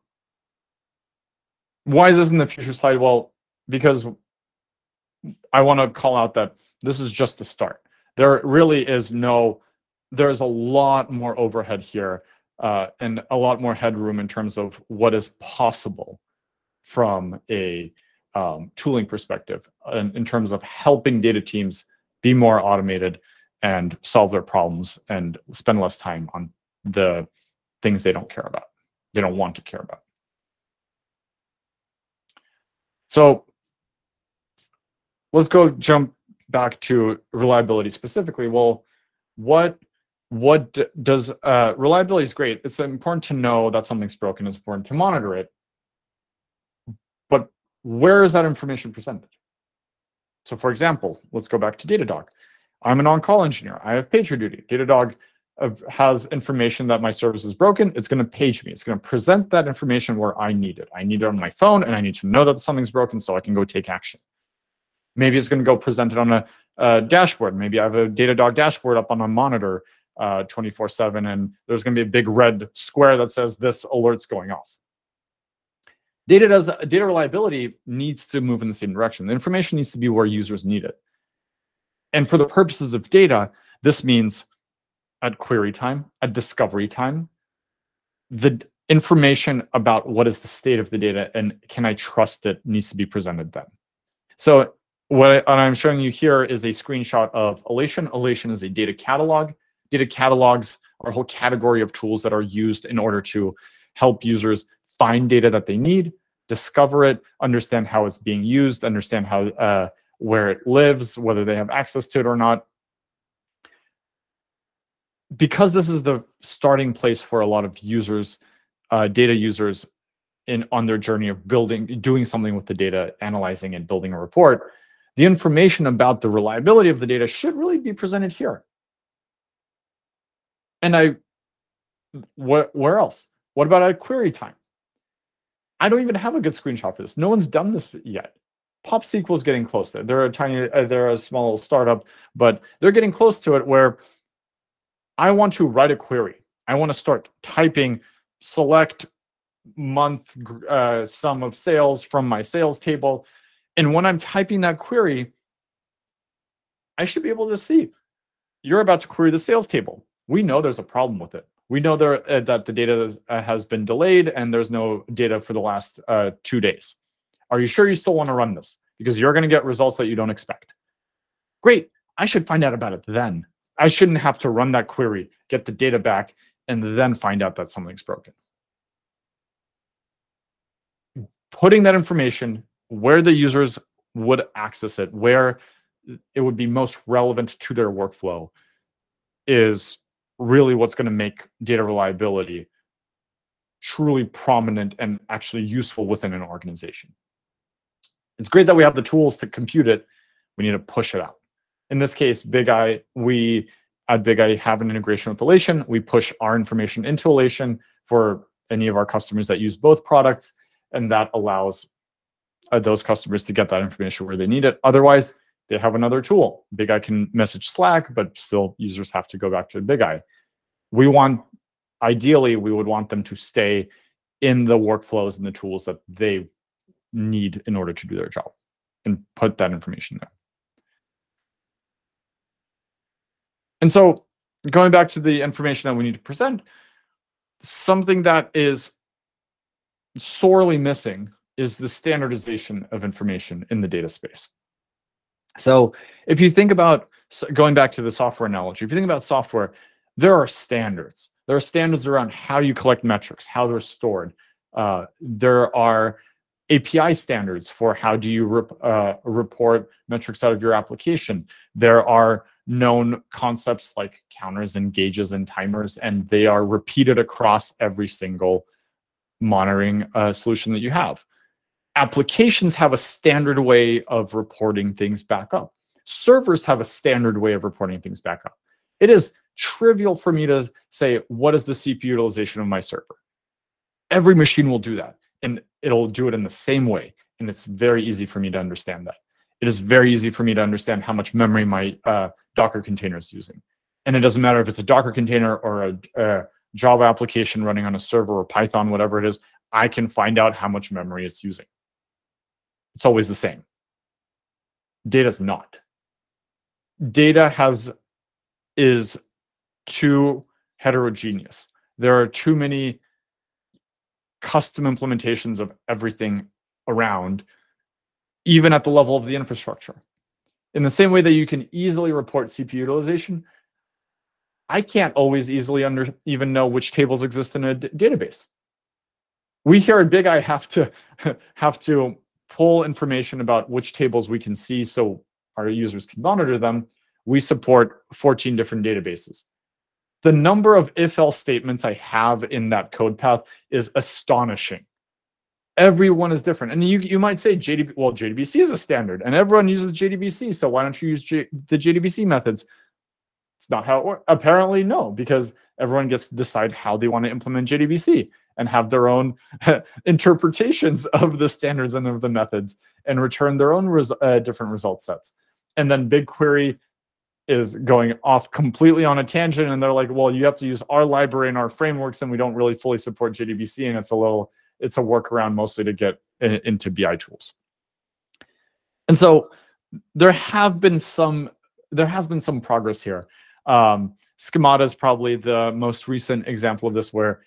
why is this in the future slide? Well, because I want to call out that this is just the start. There really is no there's a lot more overhead here uh, and a lot more headroom in terms of what is possible from a um, tooling perspective in, in terms of helping data teams be more automated and solve their problems and spend less time on the things they don't care about, they don't want to care about. So let's go jump back to reliability specifically. Well, what what does uh, reliability is great. It's important to know that something's broken. It's important to monitor it. But where is that information presented? So for example, let's go back to Datadog. I'm an on-call engineer. I have pager duty. Datadog uh, has information that my service is broken. It's going to page me. It's going to present that information where I need it. I need it on my phone, and I need to know that something's broken so I can go take action. Maybe it's going to go present it on a, a dashboard. Maybe I have a Datadog dashboard up on a monitor uh, 24 7 and there's going to be a big red square that says this alert's going off data does data reliability needs to move in the same direction. The information needs to be where users need it. And for the purposes of data this means at query time at discovery time the information about what is the state of the data and can i trust it needs to be presented then. So what i'm showing you here is a screenshot of Alation. Alation is a data catalog. Data catalogs are a whole category of tools that are used in order to help users find data that they need, discover it, understand how it's being used, understand how uh, where it lives, whether they have access to it or not. Because this is the starting place for a lot of users, uh, data users in on their journey of building, doing something with the data, analyzing and building a report, the information about the reliability of the data should really be presented here. And I, where else? What about at query time? I don't even have a good screenshot for this. No one's done this yet. PopSQL is getting close it. They're a tiny, uh, they're a small startup, but they're getting close to it where I want to write a query. I want to start typing select month uh, sum of sales from my sales table. And when I'm typing that query, I should be able to see you're about to query the sales table we know there's a problem with it. We know there, uh, that the data uh, has been delayed and there's no data for the last uh, two days. Are you sure you still want to run this? Because you're going to get results that you don't expect. Great. I should find out about it then. I shouldn't have to run that query, get the data back, and then find out that something's broken. Putting that information where the users would access it, where it would be most relevant to their workflow is really what's going to make data reliability truly prominent and actually useful within an organization. It's great that we have the tools to compute it. We need to push it out. In this case, Bigeye, we at Bigeye have an integration with Alation. We push our information into Alation for any of our customers that use both products, and that allows uh, those customers to get that information where they need it. Otherwise, they have another tool. Bigeye can message Slack, but still users have to go back to Bigeye. We want, ideally, we would want them to stay in the workflows and the tools that they need in order to do their job and put that information there. And so going back to the information that we need to present, something that is sorely missing is the standardization of information in the data space. So if you think about going back to the software analogy, if you think about software, there are standards. There are standards around how you collect metrics, how they're stored. Uh, there are API standards for how do you rep, uh, report metrics out of your application. There are known concepts like counters and gauges and timers, and they are repeated across every single monitoring uh, solution that you have. Applications have a standard way of reporting things back up. Servers have a standard way of reporting things back up. It is trivial for me to say, what is the CPU utilization of my server? Every machine will do that, and it'll do it in the same way. And it's very easy for me to understand that. It is very easy for me to understand how much memory my uh, Docker container is using. And it doesn't matter if it's a Docker container or a, a Java application running on a server or Python, whatever it is, I can find out how much memory it's using. It's always the same. Data's not. Data has is too heterogeneous. There are too many custom implementations of everything around, even at the level of the infrastructure. In the same way that you can easily report CPU utilization, I can't always easily under even know which tables exist in a database. We here at Bigeye have to have to pull information about which tables we can see so our users can monitor them. We support 14 different databases. The number of if-else statements I have in that code path is astonishing. Everyone is different. And you, you might say JDB, well, JDBC is a standard and everyone uses JDBC. So why don't you use J, the JDBC methods? It's not how it works. Apparently, no, because everyone gets to decide how they want to implement JDBC and have their own interpretations of the standards and of the methods and return their own res uh, different result sets. And then BigQuery is going off completely on a tangent and they're like, well, you have to use our library and our frameworks and we don't really fully support JDBC and it's a little, it's a workaround mostly to get in, into BI tools. And so there have been some, there has been some progress here. Um, Schemata is probably the most recent example of this, where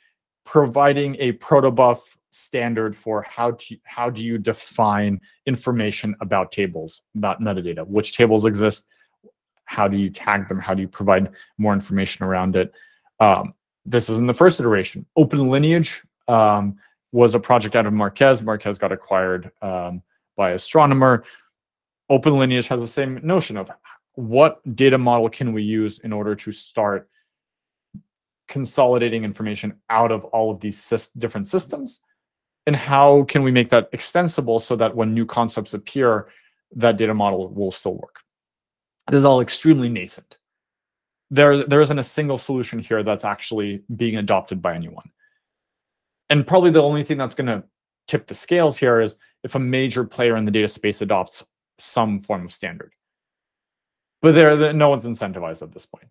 providing a protobuf standard for how to how do you define information about tables, about metadata, which tables exist, how do you tag them, how do you provide more information around it. Um, this is in the first iteration. Open Lineage um, was a project out of marquez marquez got acquired um, by Astronomer. Open Lineage has the same notion of what data model can we use in order to start consolidating information out of all of these different systems? And how can we make that extensible so that when new concepts appear, that data model will still work? This is all extremely nascent. There, there isn't a single solution here that's actually being adopted by anyone. And probably the only thing that's going to tip the scales here is if a major player in the data space adopts some form of standard. But there, no one's incentivized at this point.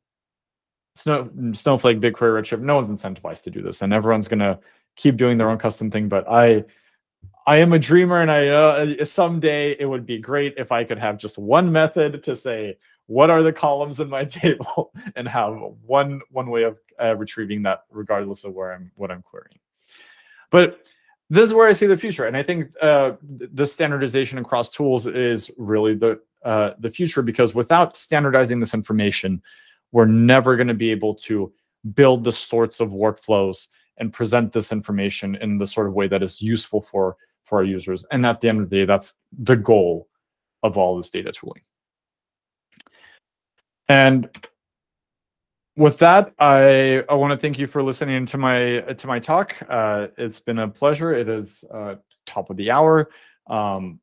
Snow, Snowflake, BigQuery, Redshift, no one's incentivized to do this, and everyone's gonna keep doing their own custom thing. But I, I am a dreamer, and I uh, someday it would be great if I could have just one method to say what are the columns in my table, and have one one way of uh, retrieving that, regardless of where I'm what I'm querying. But this is where I see the future, and I think uh, the standardization across tools is really the uh, the future because without standardizing this information, we're never going to be able to build the sorts of workflows and present this information in the sort of way that is useful for for our users. And at the end of the day, that's the goal of all this data tooling. And with that, I, I want to thank you for listening to my to my talk. Uh, it's been a pleasure. It is uh, top of the hour. Um,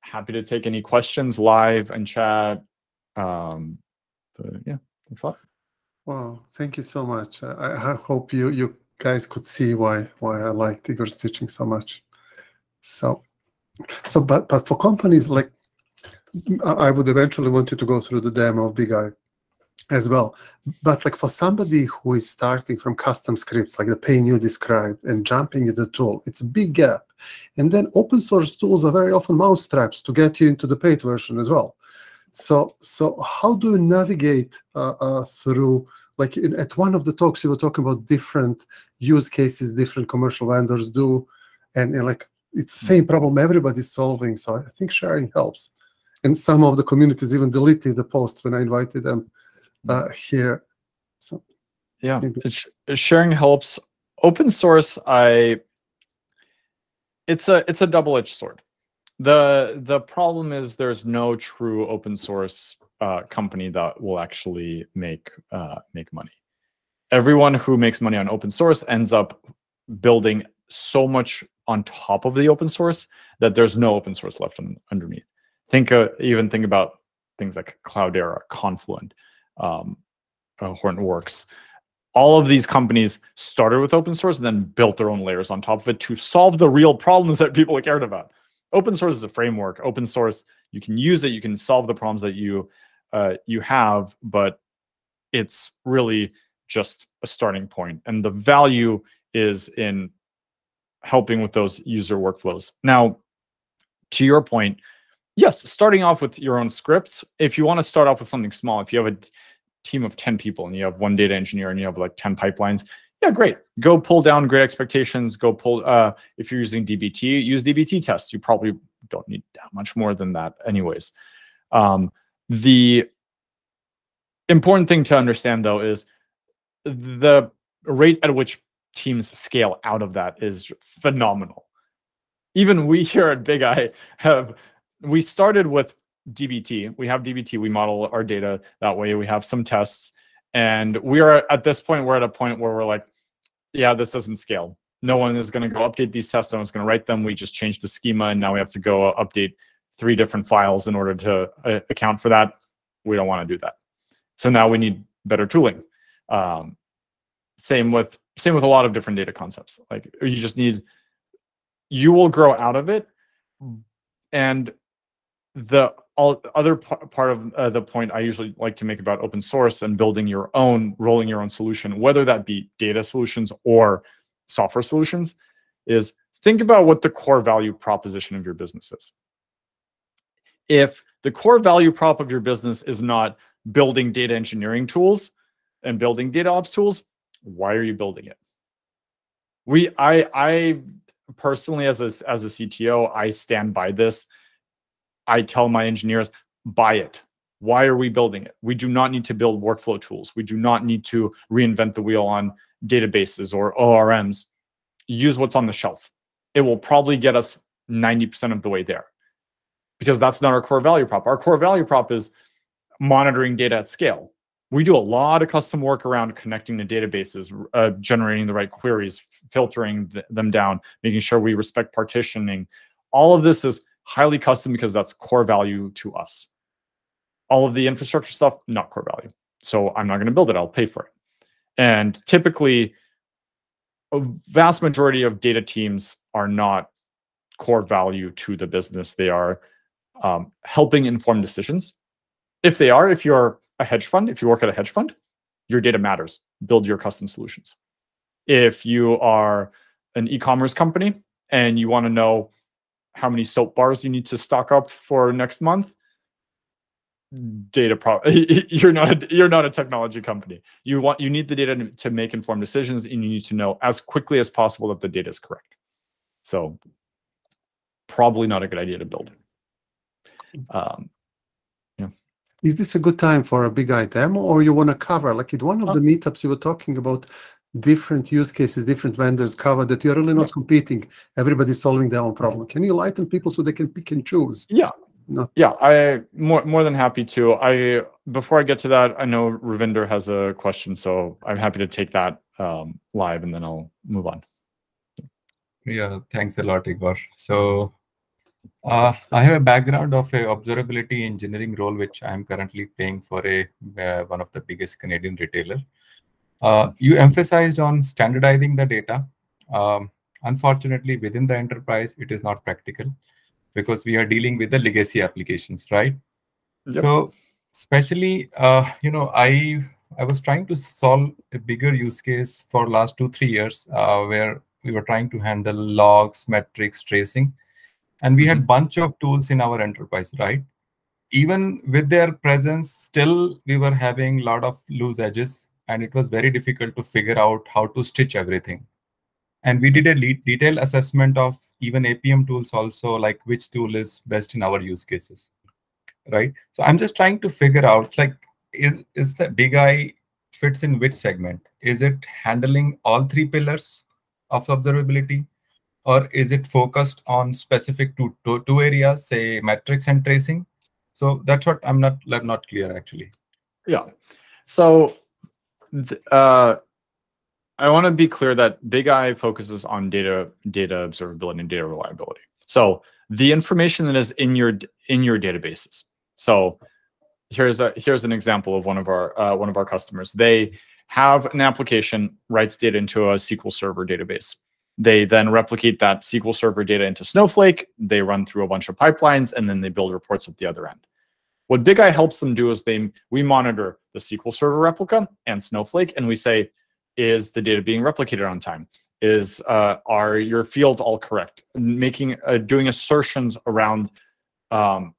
happy to take any questions live and chat. Um, but yeah, thanks a lot. Thank you so much. I, I hope you you guys could see why why I liked Egor's teaching so much. So, so but but for companies like I would eventually want you to go through the demo of Bigeye as well. But like for somebody who is starting from custom scripts, like the pain you described, and jumping into the tool, it's a big gap. And then open source tools are very often mousetraps to get you into the paid version as well. So, so how do you navigate uh, uh, through? Like in, at one of the talks, you were talking about different use cases, different commercial vendors do, and, and like it's the same problem everybody's solving. So I think sharing helps. And some of the communities even deleted the post when I invited them uh, here. So yeah, sharing helps. Open source, I it's a it's a double-edged sword. The the problem is there's no true open source uh, company that will actually make uh, make money. Everyone who makes money on open source ends up building so much on top of the open source that there's no open source left on, underneath. Think uh, even think about things like Cloudera, Confluent, um, uh, Hortonworks. All of these companies started with open source and then built their own layers on top of it to solve the real problems that people cared about. Open source is a framework. Open source, you can use it, you can solve the problems that you uh, you have, but it's really just a starting point. And the value is in helping with those user workflows. Now, to your point, yes, starting off with your own scripts. If you want to start off with something small, if you have a team of 10 people and you have one data engineer and you have like 10 pipelines, yeah, great. Go pull down great expectations. Go pull, uh, if you're using DBT, use DBT tests. You probably don't need that much more than that anyways. Um, the important thing to understand though is the rate at which teams scale out of that is phenomenal. Even we here at Bigeye have we started with DBT. We have DBT. We model our data that way. We have some tests, and we are at this point. We're at a point where we're like, yeah, this doesn't scale. No one is going to go update these tests. No one's going to write them. We just changed the schema, and now we have to go update three different files in order to uh, account for that. We don't want to do that. So now we need better tooling. Um, same with same with a lot of different data concepts. Like you just need, you will grow out of it, and the all, other part of uh, the point I usually like to make about open source and building your own, rolling your own solution, whether that be data solutions or software solutions, is think about what the core value proposition of your business is. If the core value prop of your business is not building data engineering tools and building data ops tools, why are you building it? We, I, I personally, as a as a CTO, I stand by this I tell my engineers, buy it. Why are we building it? We do not need to build workflow tools. We do not need to reinvent the wheel on databases or ORMs. Use what's on the shelf. It will probably get us 90% of the way there because that's not our core value prop. Our core value prop is monitoring data at scale. We do a lot of custom work around connecting the databases, uh, generating the right queries, filtering th them down, making sure we respect partitioning. All of this is highly custom because that's core value to us. All of the infrastructure stuff, not core value. So I'm not going to build it. I'll pay for it. And typically, a vast majority of data teams are not core value to the business. They are um, helping inform decisions. If they are, if you're a hedge fund, if you work at a hedge fund, your data matters. Build your custom solutions. If you are an e-commerce company and you want to know how many soap bars you need to stock up for next month data pro you're not a, you're not a technology company. You want you need the data to make informed decisions and you need to know as quickly as possible that the data is correct. So probably not a good idea to build um, yeah. is this a good time for a big item or you want to cover like in one of the meetups you were talking about different use cases, different vendors cover that you're really not competing. Everybody's solving their own problem. Can you lighten people so they can pick and choose? Yeah. Not yeah, I more more than happy to. I before I get to that, I know Ravinder has a question, so I'm happy to take that um, live, and then I'll move on. Yeah, thanks a lot, Egor. So uh, I have a background of a observability engineering role, which I'm currently playing for a uh, one of the biggest Canadian retailer. Uh, you emphasized on standardizing the data. Um, unfortunately, within the enterprise, it is not practical. because we are dealing with the legacy applications, right? Yep. So especially, uh, you know, I I was trying to solve a bigger use case for last two three years uh, where we were trying to handle logs, metrics, tracing, and we had Mhm. bunch of tools in our enterprise, right? Even with their presence, still we were having a lot of loose edges, and it was very difficult to figure out how to stitch everything. And we did a le- detailed assessment of even APM tools also, like which tool is best in our use cases, right? So I'm just trying to figure out, like, is is the Bigeye fits in which segment? Is it handling all three pillars of observability, or is it focused on specific two, two, two areas, say metrics and tracing? So that's what I'm not I'm not clear actually. Yeah. So, uh, I want to be clear that Bigeye focuses on data data observability and data reliability. So the information that is in your in your databases. So here's a here's an example of one of our uh, one of our customers. They have an application writes data into a SQL Server database. They then replicate that SQL Server data into Snowflake. They run through a bunch of pipelines, and then they build reports at the other end. What Bigeye helps them do is they we monitor the SQL Server replica and Snowflake, and we say, is the data being replicated on time? Is uh, are your fields all correct? Making uh, doing assertions around um,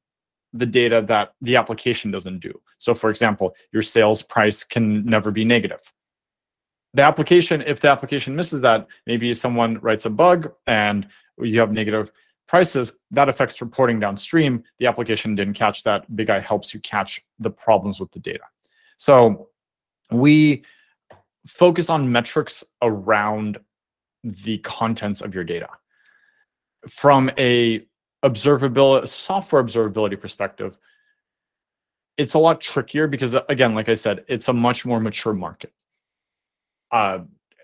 the data that the application doesn't do. So, for example, your sales price can never be negative. The application, if the application misses that, maybe someone writes a bug and you have negative prices, that affects reporting downstream. The application didn't catch that. Bigeye helps you catch the problems with the data. So we focus on metrics around the contents of your data. From a observability software observability perspective, it's a lot trickier because again, like I said, it's a much more mature market. Uh,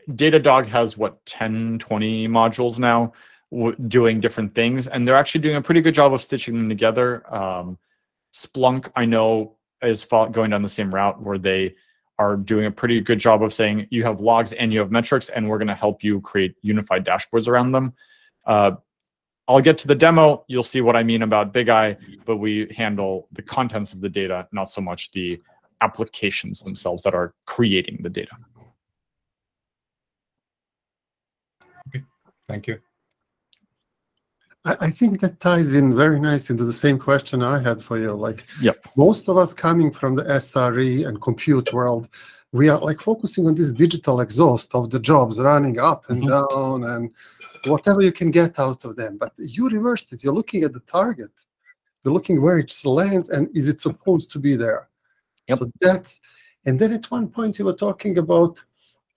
Datadog has what 10, 20 modules now doing different things, and they're actually doing a pretty good job of stitching them together. Um, Splunk, I know, is going down the same route where they are doing a pretty good job of saying you have logs and you have metrics, and we're going to help you create unified dashboards around them. Uh, I'll get to the demo. You'll see what I mean about Bigeye, but we handle the contents of the data, not so much the applications themselves that are creating the data. Okay. Thank you. I, I think that ties in very nice into the same question I had for you. Like, Yep. most of us coming from the SRE and compute world, we are like focusing on this digital exhaust of the jobs running up and Mhm. down and whatever you can get out of them. But you reversed it. You're looking at the target. You're looking where it lands and is it supposed to be there? Yep. So that's and then at one point you were talking about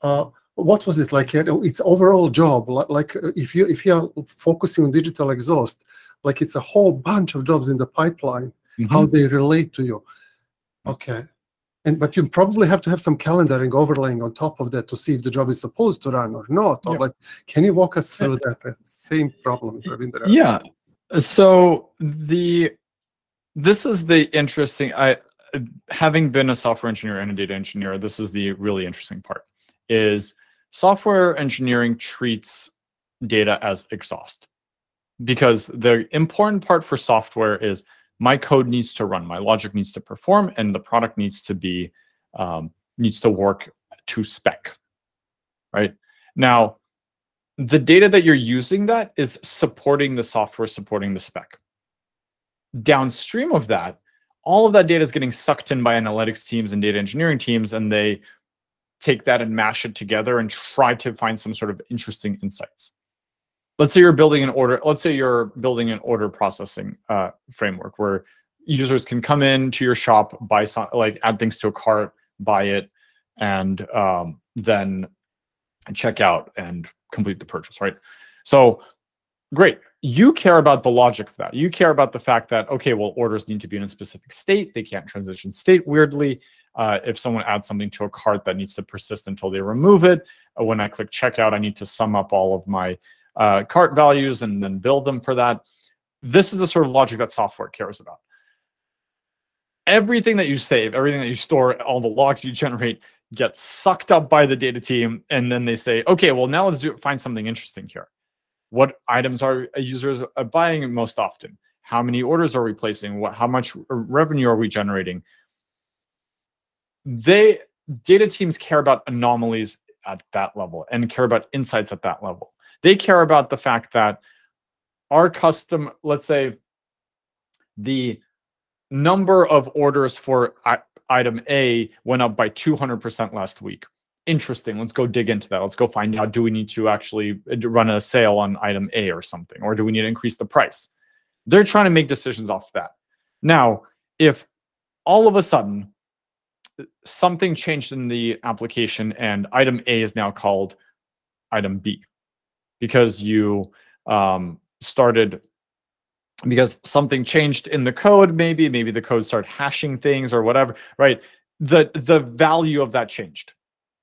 uh, what was it like? You know, its overall job, li- like uh, if you if you are focusing on digital exhaust, like it's a whole bunch of jobs in the pipeline how they relate to you. Okay. And but you probably have to have some calendaring overlaying on top of that to see if the job is supposed to run or not. Or Yeah. like, can you walk us through that? Same problem, Ravinder. Yeah. So the this is the interesting. I having been a software engineer and a data engineer, this is the really interesting part. Is software engineering treats data as exhaust because the important part for software is my code needs to run, my logic needs to perform, and the product needs to be um, needs to work to spec. Right now, the data that you're using that is supporting the software supporting the spec downstream of that all of that data is getting sucked in by analytics teams and data engineering teams and they take that and mash it together and try to find some sort of interesting insights let's say you're building an order let's say you're building an order processing uh, framework where users can come in to your shop buy some like add things to a cart buy it and um, then check out and complete the purchase, right? So great. You care about the logic of that. You care about the fact that, okay, well, orders need to be in a specific state. They can't transition state weirdly. Uh, if someone adds something to a cart that needs to persist until they remove it, uh, when I click checkout, I need to sum up all of my uh, cart values and then build them for that. This is the sort of logic that software cares about. Everything that you save, everything that you store, all the logs you generate gets sucked up by the data team and then they say okay well now let's do find something interesting here what items are users buying most often? How many orders are we placing? What, how much revenue are we generating? They data teams care about anomalies at that level and care about insights at that level. They care about the fact that our custom, let's say, the number of orders for item A went up by 200% last week. Interesting. Let's go dig into that. Let's go find out do we need to actually uh, run a sale on item A or something, or do we need to increase the price? They're trying to make decisions off that. Now, if all of a sudden something changed in the application and item A is now called item B. Because you um, started because something changed in the code maybe maybe the code started hashing things or whatever right? The the value of that changed.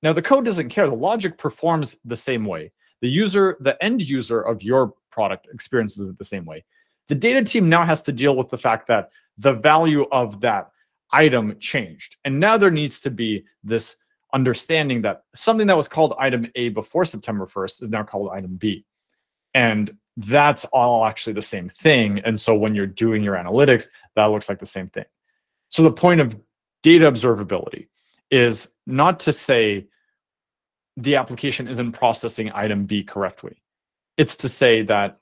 Now the code doesn't care. The logic performs the same way. The user the end user of your product experiences it the same way. The data team now has to deal with the fact that the value of that item changed and now there needs to be this understanding that something that was called item a before september 1st is now called item b and that's all actually the same thing. And so when you're doing your analytics, that looks like the same thing. So the point of data observability is not to say the application isn't processing item B correctly. It's to say that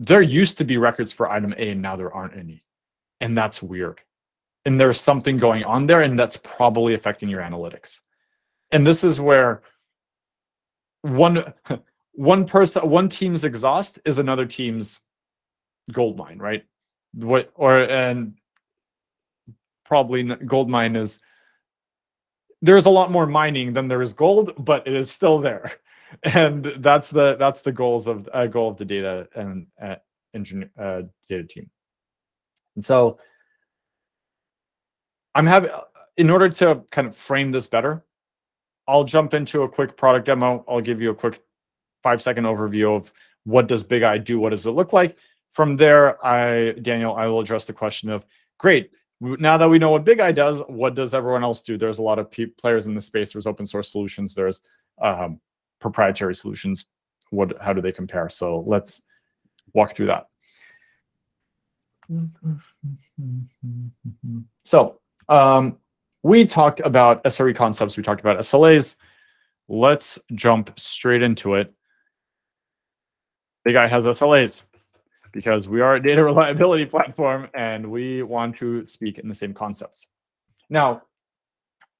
there used to be records for item A and now there aren't any. And that's weird. And there's something going on there, and that's probably affecting your analytics. And this is where one one person one team's exhaust is another team's gold mine right? What or and probably gold mine is there's a lot more mining than there is gold but it is still there. And that's the that's the goals of uh, goal of the data and uh, engineer uh, data team. And so i'm having in order to kind of frame this better i'll jump into a quick product demo i'll give you a quick five second overview of what does Bigeye do? What does it look like? From there, I, Daniel, I will address the question of, great, now that we know what Bigeye does, what does everyone else do? There's a lot of players in the space. There's open source solutions. There's um, proprietary solutions. What? How do they compare? So let's walk through that. So um, we talked about SRE concepts. We talked about SLAs. Let's jump straight into it. The guy has SLAs because we are a data reliability platform and we want to speak in the same concepts. Now,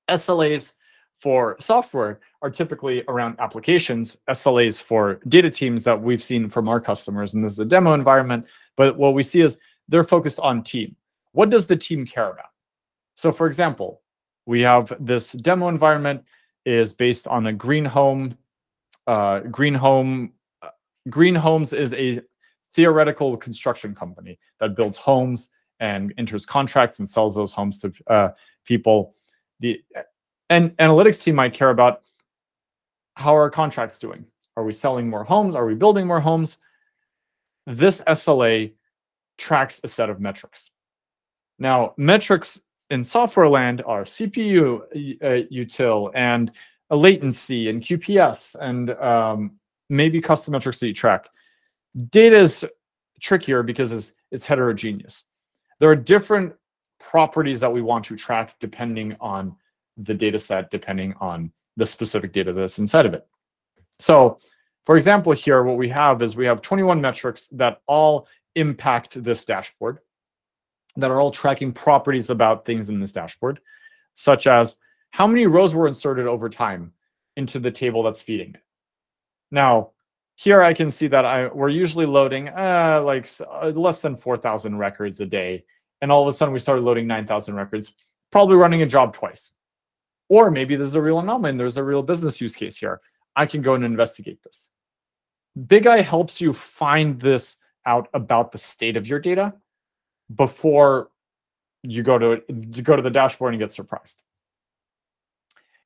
SLAs for software are typically around applications, SLAs for data teams that we've seen from our customers. And this is a demo environment. But what we see is they're focused on team. What does the team care about? So for example, we have this demo environment is based on a green home, uh, green home Green Homes is a theoretical construction company that builds homes and enters contracts and sells those homes to uh, people. The and analytics team might care about how are contracts doing? Are we selling more homes? Are we building more homes? This SLA tracks a set of metrics. Now, metrics in software land are CPU uh, util and latency and QPS and um, maybe custom metrics that you track. Data is trickier because it's, it's heterogeneous. There are different properties that we want to track depending on the data set, depending on the specific data that's inside of it. So for example, here, what we have is we have 21 metrics that all impact this dashboard, that are all tracking properties about things in this dashboard, such as how many rows were inserted over time into the table that's feeding it. Now, here I can see that I we're usually loading uh, like uh, less than 4,000 records a day. And all of a sudden we started loading 9,000 records, probably running a job twice. Or maybe there's a real anomaly and there's a real business use case here. I can go and investigate this. Bigeye helps you find this out about the state of your data before you go to you go to the dashboard and get surprised.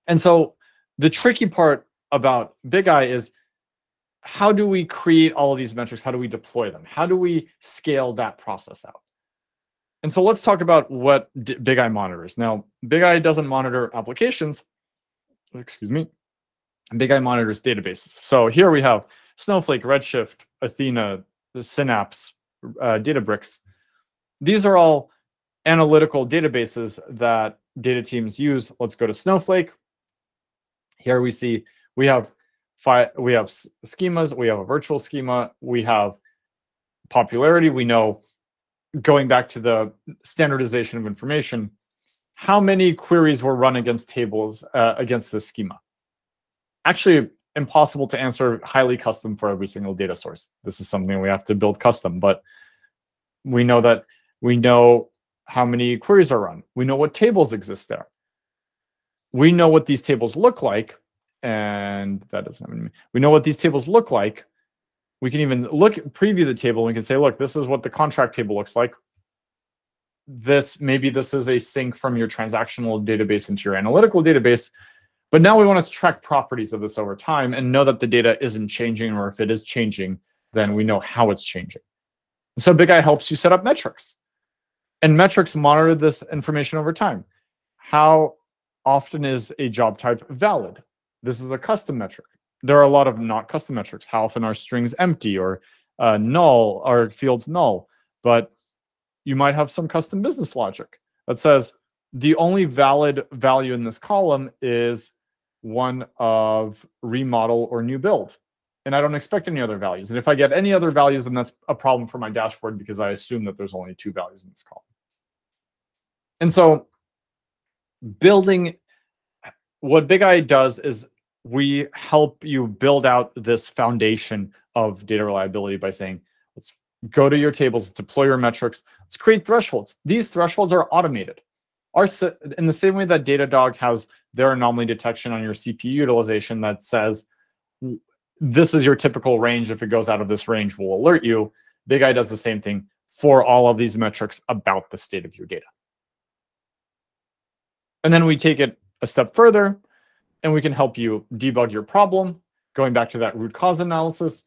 And so the tricky part about Bigeye is how do we create all of these metrics? How do we deploy them? How do we scale that process out? And so let's talk about what D Bigeye monitors. Now, Bigeye doesn't monitor applications, excuse me. Bigeye monitors databases. So here we have Snowflake, Redshift, Athena, Synapse, uh, Databricks. These are all analytical databases that data teams use. Let's go to Snowflake. Here we see we have we have schemas, we have a virtual schema, we have popularity. We know going back to the standardization of information, how many queries were run against tables uh, against this schema? Actually, impossible to answer highly custom for every single data source. This is something we have to build custom, but we know that we know how many queries are run. We know what tables exist there. We know what these tables look like, and that doesn't any. We know what these tables look like. We can even look preview the table. And we can say, look, this is what the contract table looks like. This maybe this is a sync from your transactional database into your analytical database. But now we want to track properties of this over time and know that the data isn't changing, or if it is changing, then we know how it's changing. And so Bigeye helps you set up metrics. And metrics monitor this information over time. How often is a job type valid? This is a custom metric. There are a lot of not custom metrics. How often are strings empty or uh, null or fields null? But you might have some custom business logic that says the only valid value in this column is one of remodel or new build. And I don't expect any other values. And if I get any other values, then that's a problem for my dashboard because I assume that there's only two values in this column. And so building what Bigeye does is we help you build out this foundation of data reliability by saying, let's go to your tables, deploy your metrics, let's create thresholds. These thresholds are automated. Our, in the same way that Datadog has their anomaly detection on your CPU utilization that says, this is your typical range. If it goes out of this range, we'll alert you. Bigeye does the same thing for all of these metrics about the state of your data. And then we take it a step further and we can help you debug your problem, going back to that root cause analysis.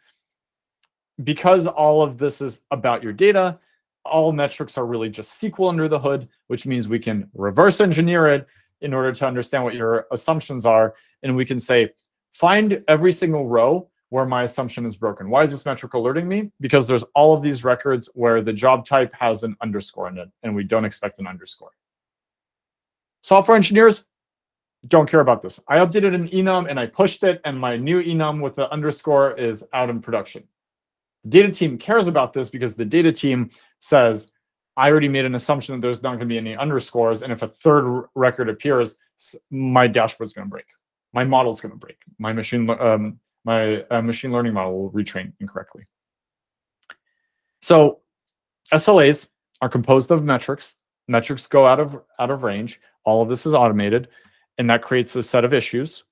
Because all of this is about your data, all metrics are really just SQL under the hood, which means we can reverse engineer it in order to understand what your assumptions are. And we can say, find every single row where my assumption is broken. Why is this metric alerting me? Because there's all of these records where the job type has an underscore in it, and we don't expect an underscore. Software engineers don't care about this. I updated an enum and I pushed it, and my new enum with the underscore is out in production. The data team cares about this because the data team says, I already made an assumption that there's not going to be any underscores, and if a third record appears, my dashboard's going to break. My model's going to break. My machine um, my uh, machine learning model will retrain incorrectly. So SLAs are composed of metrics. Metrics go out of out of range. All of this is automated, and that creates a set of issues.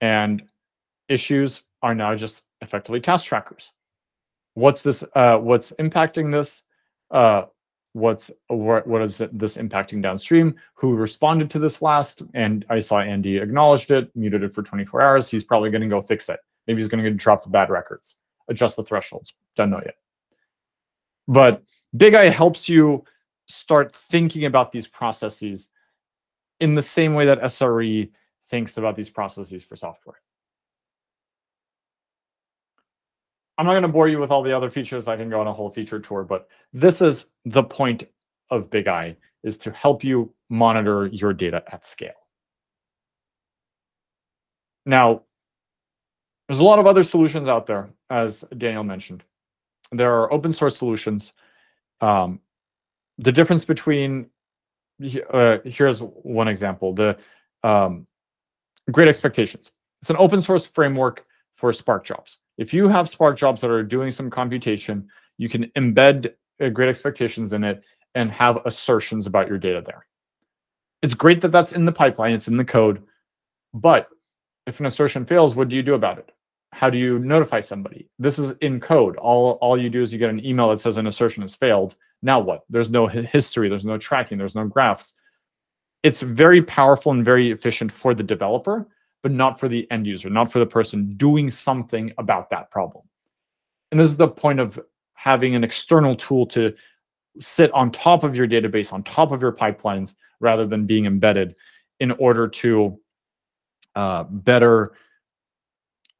And issues are now just effectively task trackers. What's this? Uh, what's impacting this? Uh, what's what, what is this impacting downstream? Who responded to this last? And I saw Andy acknowledged it, muted it for 24 hours. He's probably going to go fix it. Maybe he's going to drop the bad records, adjust the thresholds. Don't know yet. But Bigeye helps you start thinking about these processes in the same way that SRE thinks about these processes for software. I'm not going to bore you with all the other features. I can go on a whole feature tour, but this is the point of Bigeye is to help you monitor your data at scale. Now, there's a lot of other solutions out there, as Daniel mentioned. There are open source solutions. Um, the difference between uh, here's one example: the um, Great Expectations. It's an open source framework for Spark jobs. If you have Spark jobs that are doing some computation, you can embed uh, Great Expectations in it and have assertions about your data there. It's great that that's in the pipeline, it's in the code, but if an assertion fails, what do you do about it? How do you notify somebody? This is in code. All, all you do is you get an email that says an assertion has failed. Now what? There's no history, there's no tracking, there's no graphs. It's very powerful and very efficient for the developer, but not for the end user, not for the person doing something about that problem. And this is the point of having an external tool to sit on top of your database, on top of your pipelines, rather than being embedded in order to uh, better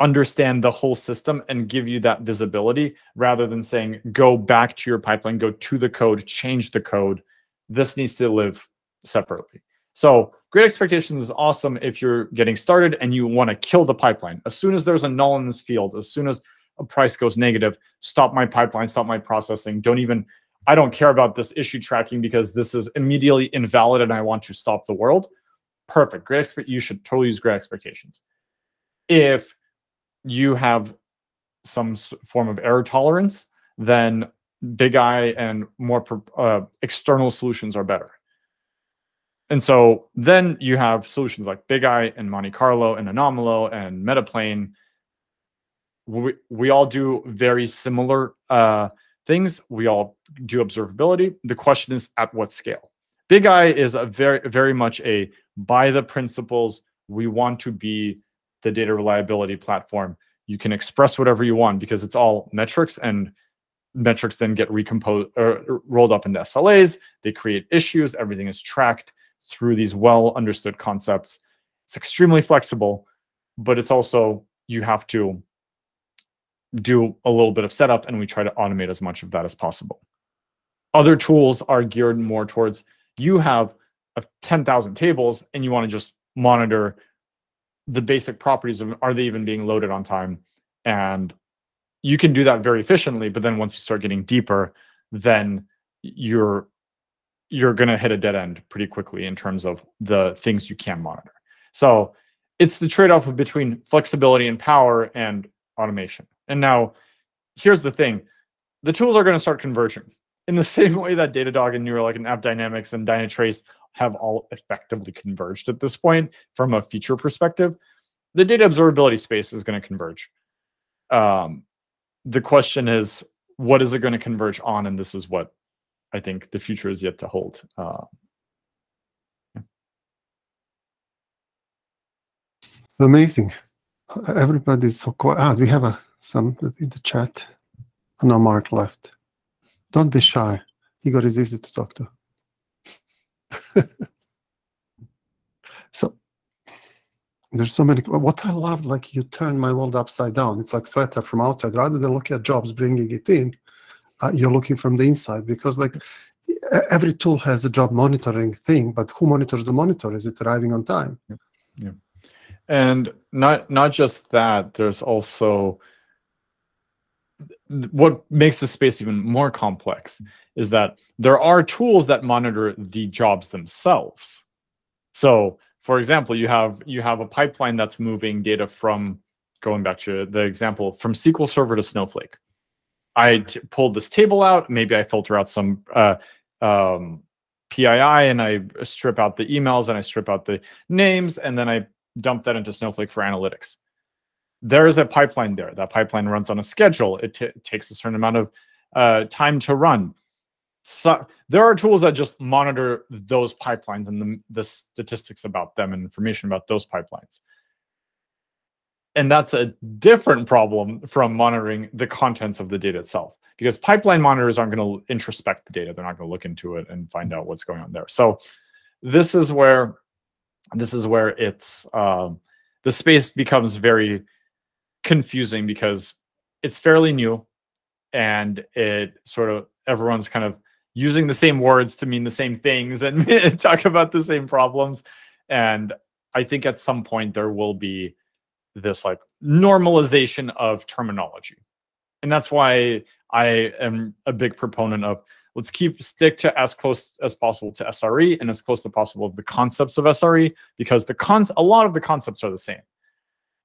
understand the whole system and give you that visibility rather than saying go back to your pipeline go to the code change the code. This needs to live separately. So great expectations is awesome if you're getting started and you want to kill the pipeline. As soon as there's a null in this field as soon as a price goes negative stop my pipeline stop my processing don't even i don't care about this issue tracking because this is immediately invalid and i want to stop the world. Perfect. Great expect you should totally use great expectations. If you have some form of error tolerance, then Bigeye and more uh, external solutions are better. And so then you have solutions like Bigeye and Monte Carlo and Anomalo and Metaplane. We, we all do very similar uh, things. We all do observability. The question is at what scale? Bigeye is a very, very much a by the principles. We want to be the data reliability platform you can express whatever you want because it's all metrics and metrics then get recomposed or er, rolled up into SLAs. They create issues. Everything is tracked through these well understood concepts. It's extremely flexible, but it's also you have to do a little bit of setup and we try to automate as much of that as possible. Other tools are geared more towards you have uh, 10,000 tables and you want to just monitor the basic properties of are they even being loaded on time? And you can do that very efficiently but then once you start getting deeper then you're you're going to hit a dead end pretty quickly in terms of the things you can monitor. So it's the trade-off between flexibility and power and automation. And now here's the thing. The tools are going to start converging. In the same way that datadog and New Relic and AppDynamics and dynatrace have all effectively converged at this point from a feature perspective, the data observability space is going to converge. Um, the question is, what is it going to converge on? And this is what I think the future is yet to hold. Uh, Amazing. Everybody's so quiet. Ah, we have a, some in the chat. No, Mark left. Don't be shy. Egor is easy to talk to. so there's so many what i love like you turn my world upside down. It's like sweater from outside. Rather than looking at jobs bringing it in uh, you're looking from the inside because like every tool has a job monitoring thing but who monitors the monitor? Is it arriving on time? Yeah, yeah. and not not just that there's also what makes the space even more complex is that there are tools that monitor the jobs themselves. So, for example, you have you have a pipeline that's moving data from going back to the example from SQL Server to Snowflake. I pulled this table out. Maybe I filter out some uh, um, PII and I strip out the emails and I strip out the names and then I dump that into Snowflake for analytics there is a pipeline there. That pipeline runs on a schedule. It takes a certain amount of uh, time to run. So there are tools that just monitor those pipelines and the, the statistics about them and information about those pipelines. And that's a different problem from monitoring the contents of the data itself because pipeline monitors aren't going to introspect the data. They're not going to look into it and find out what's going on there. So this is where this is where it's um, the space becomes very confusing because it's fairly new and it sort of everyone's kind of using the same words to mean the same things and talk about the same problems. And i think at some point there will be this like normalization of terminology. And that's why i am a big proponent of let's keep stick to as close as possible to sre and as close as possible to the concepts of sre because the cons a lot of the concepts are the same.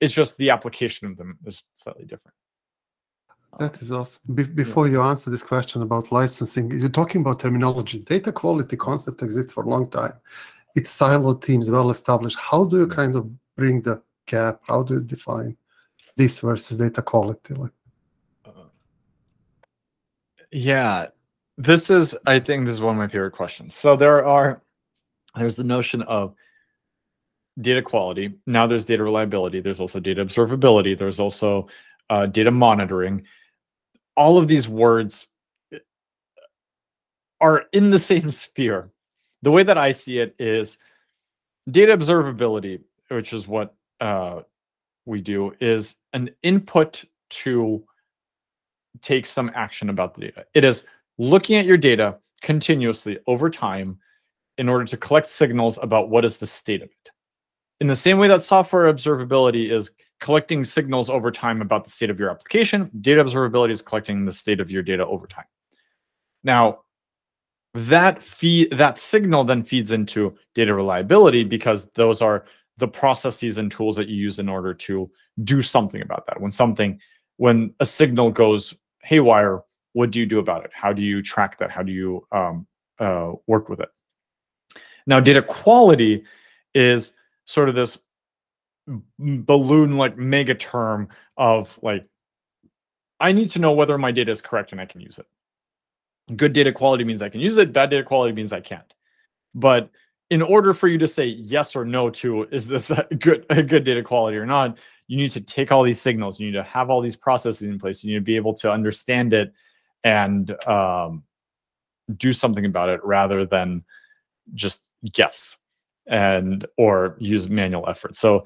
It's just the application of them is slightly different. That is awesome. Be before yeah. you answer this question about licensing, you're talking about terminology. Data quality concept exists for a long time. It's siloed teams, well established. How do you kind of bring the gap? How do you define this versus data quality? Like, uh, yeah, this is. I think this is one of my favorite questions. So there are, there's the notion of data quality. Now there's data reliability. There's also data observability. There's also uh, data monitoring. All of these words eh, are in the same sphere. The way that I see it is data observability, which is what uh, we do is an input to take some action about the data. It is looking at your data continuously over time in order to collect signals about what is the state of it. In the same way that software observability is collecting signals over time about the state of your application, data observability is collecting the state of your data over time. Now, that feed that signal then feeds into data reliability because those are the processes and tools that you use in order to do something about that. When something, when a signal goes haywire, what do you do about it? How do you track that? How do you um, uh, work with it? Now, data quality is sort of this balloon like mega term of like, I need to know whether my data is correct and I can use it. Good data quality means I can use it. Bad data quality means I can't. But in order for you to say yes or no to is this a good a good data quality or not, you need to take all these signals. You need to have all these processes in place. You need to be able to understand it and um, do something about it rather than just guess and or use manual effort. So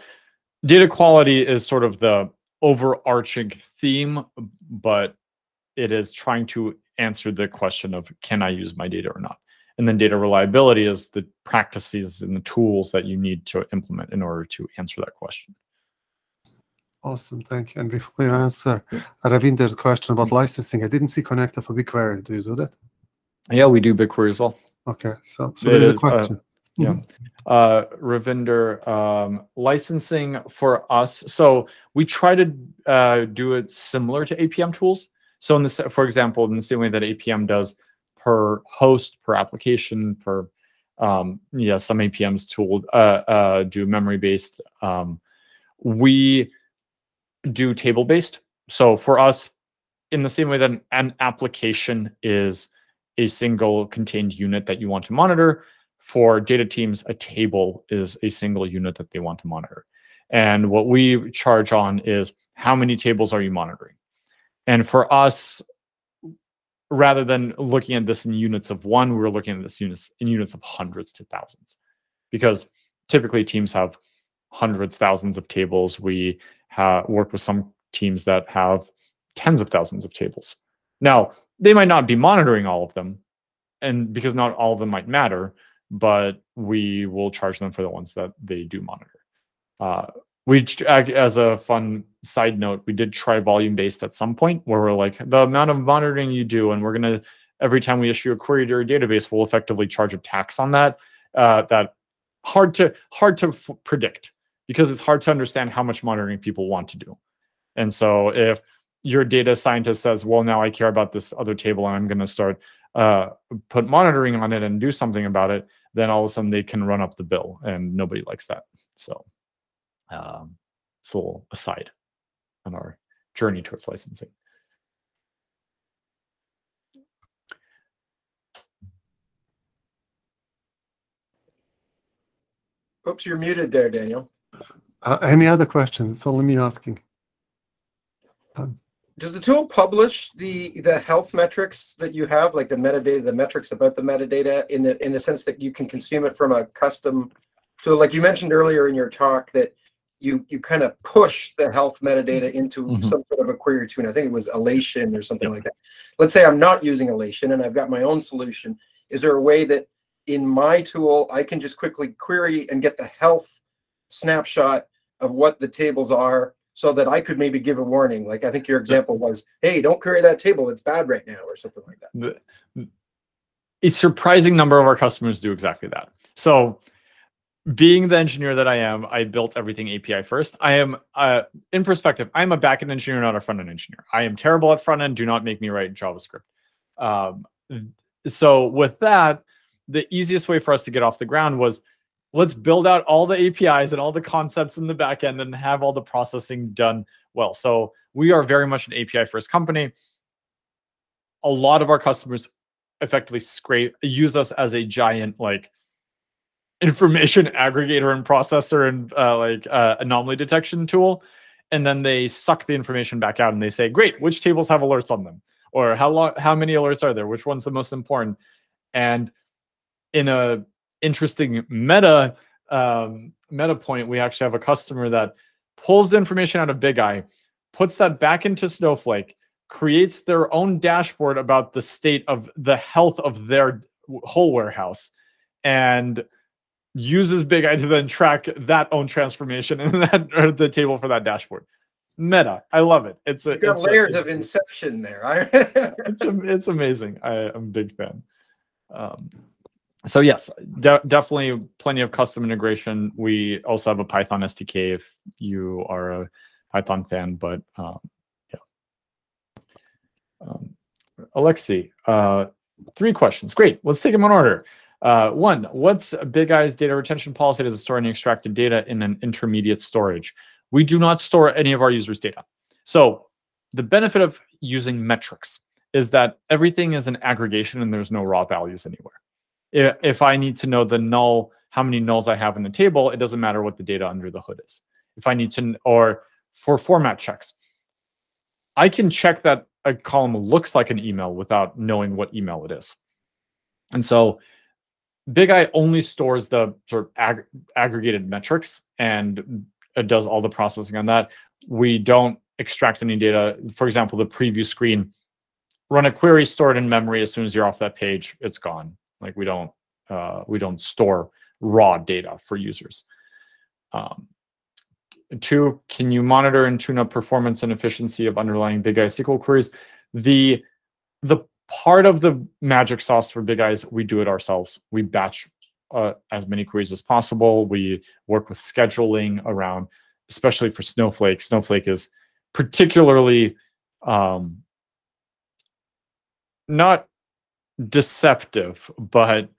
data quality is sort of the overarching theme, but it is trying to answer the question of can I use my data or not? And then data reliability is the practices and the tools that you need to implement in order to answer that question. Awesome, thank you. And before you answer Ravinder's question about licensing, I didn't see connector for BigQuery. Do you do that? Yeah, we do BigQuery as well. Okay, so so there's a uh, question. Yeah. Mhm. Uh, Ravinder, um, licensing for us. So we try to uh, do it similar to APM tools. So in this, for example, in the same way that APM does per host, per application, per um, yeah, some APMs tool uh, uh, do memory based. Um, we do table based. So for us, in the same way that an, an application is a single contained unit that you want to monitor, for data teams, a table is a single unit that they want to monitor. And what we charge on is how many tables are you monitoring? And for us, rather than looking at this in units of one, we were looking at this units in units of hundreds to thousands. Because typically teams have hundreds, thousands of tables. We ha- work with some teams that have tens of thousands of tables. Now, they might not be monitoring all of them, and because not all of them might matter, but we will charge them for the ones that they do monitor. Uh, we, as a fun side note, we did try volume based at some point where we're like, the amount of monitoring you do, and we're gonna every time we issue a query to your database, we'll effectively charge a tax on that. Uh, that hard to hard to predict because it's hard to understand how much monitoring people want to do. And so if your data scientist says, well, now I care about this other table and I'm going to start uh, put monitoring on it and do something about it, then all of a sudden they can run up the bill and nobody likes that. So um, it's a little aside on our journey towards licensing. Oops, you're muted there, Daniel. Uh, any other questions? It's only me asking. Um, Does the tool publish the the health metrics that you have, like the metadata, the metrics about the metadata, in the in the sense that you can consume it from a custom tool? Like you mentioned earlier in your talk that you you kind of push the health metadata into Mhm. some sort of a query tune. I think it was Alation or something like that. Let's say I'm not using Alation and I've got my own solution. Is there a way that in my tool I can just quickly query and get the health snapshot of what the tables are so that I could maybe give a warning? Like I think your example was, hey, don't query that table, it's bad right now, or something like that. the, a surprising number of our customers do exactly that. So, being the engineer that I am, I built everything API first. I am, uh, in perspective, I'm a backend engineer, not a front end engineer. I am terrible at front end. Do not make me write JavaScript. Um, so, with that, the easiest way for us to get off the ground was let's build out all the APIs and all the concepts in the backend and have all the processing done well. So, we are very much an API first company. A lot of our customers effectively scrape use us as a giant like information aggregator and processor and uh, like uh, anomaly detection tool. And then they suck the information back out and they say great which tables have alerts on them? Or how long how many alerts are there? Which one's the most important? And in a interesting meta um, meta point we actually have a customer that pulls the information out of Bigeye, puts that back into Snowflake, creates their own dashboard about the state of the health of their whole warehouse, and uses Bigeye to then track that own transformation and that or the table for that dashboard. Meta, I love it. It's a You got it's a- layers it's- of inception there. it's am- it's amazing. I, I'm a big fan. Um, so yes, de- definitely plenty of custom integration. We also have a Python SDK if you are a Python fan. But um, yeah, um, Alexi, uh, three questions. Great. Let's take them in order. Uh, one, what's Bigeye's data retention policy? Does it store any extracted data in an intermediate storage? We do not store any of our users' data. So the benefit of using metrics is that everything is an aggregation and there's no raw values anywhere. I- If I need to know the null, how many nulls I have in the table, it doesn't matter what the data under the hood is. If I need to, or for format checks, I can check that a column looks like an email without knowing what email it is. And so Bigeye only stores the sort of ag- aggregated metrics and it does all the processing on that. We don't extract any data. For example, the preview screen, run a query, store it in memory. As soon as you're off that page, it's gone. Like we don't uh, we don't store raw data for users. Um, two, can you monitor and tune up performance and efficiency of underlying Bigeye SQL queries? The the part of the magic sauce for Bigeye's, we do it ourselves. We batch uh, as many queries as possible. We work with scheduling around, especially for Snowflake. Snowflake is particularly um, not deceptive, but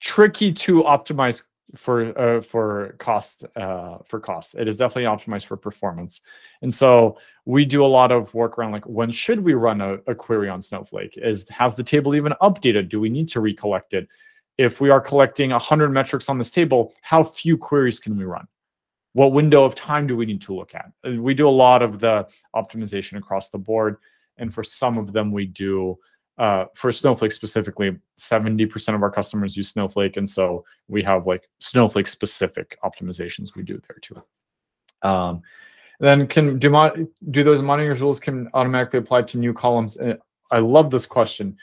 tricky to optimize for uh, for cost uh, for cost. It is definitely optimized for performance, and so we do a lot of work around like when should we run a, a query on Snowflake? Is has the table even updated? Do we need to recollect it? If we are collecting 100 metrics on this table, how few queries can we run? What window of time do we need to look at? We do a lot of the optimization across the board, and for some of them we do uh, for Snowflake specifically, 70% of our customers use Snowflake. And so we have like Snowflake specific optimizations we do there too. Um, then can do, mon- do those monitoring rules can automatically apply to new columns? Uh, I love this question.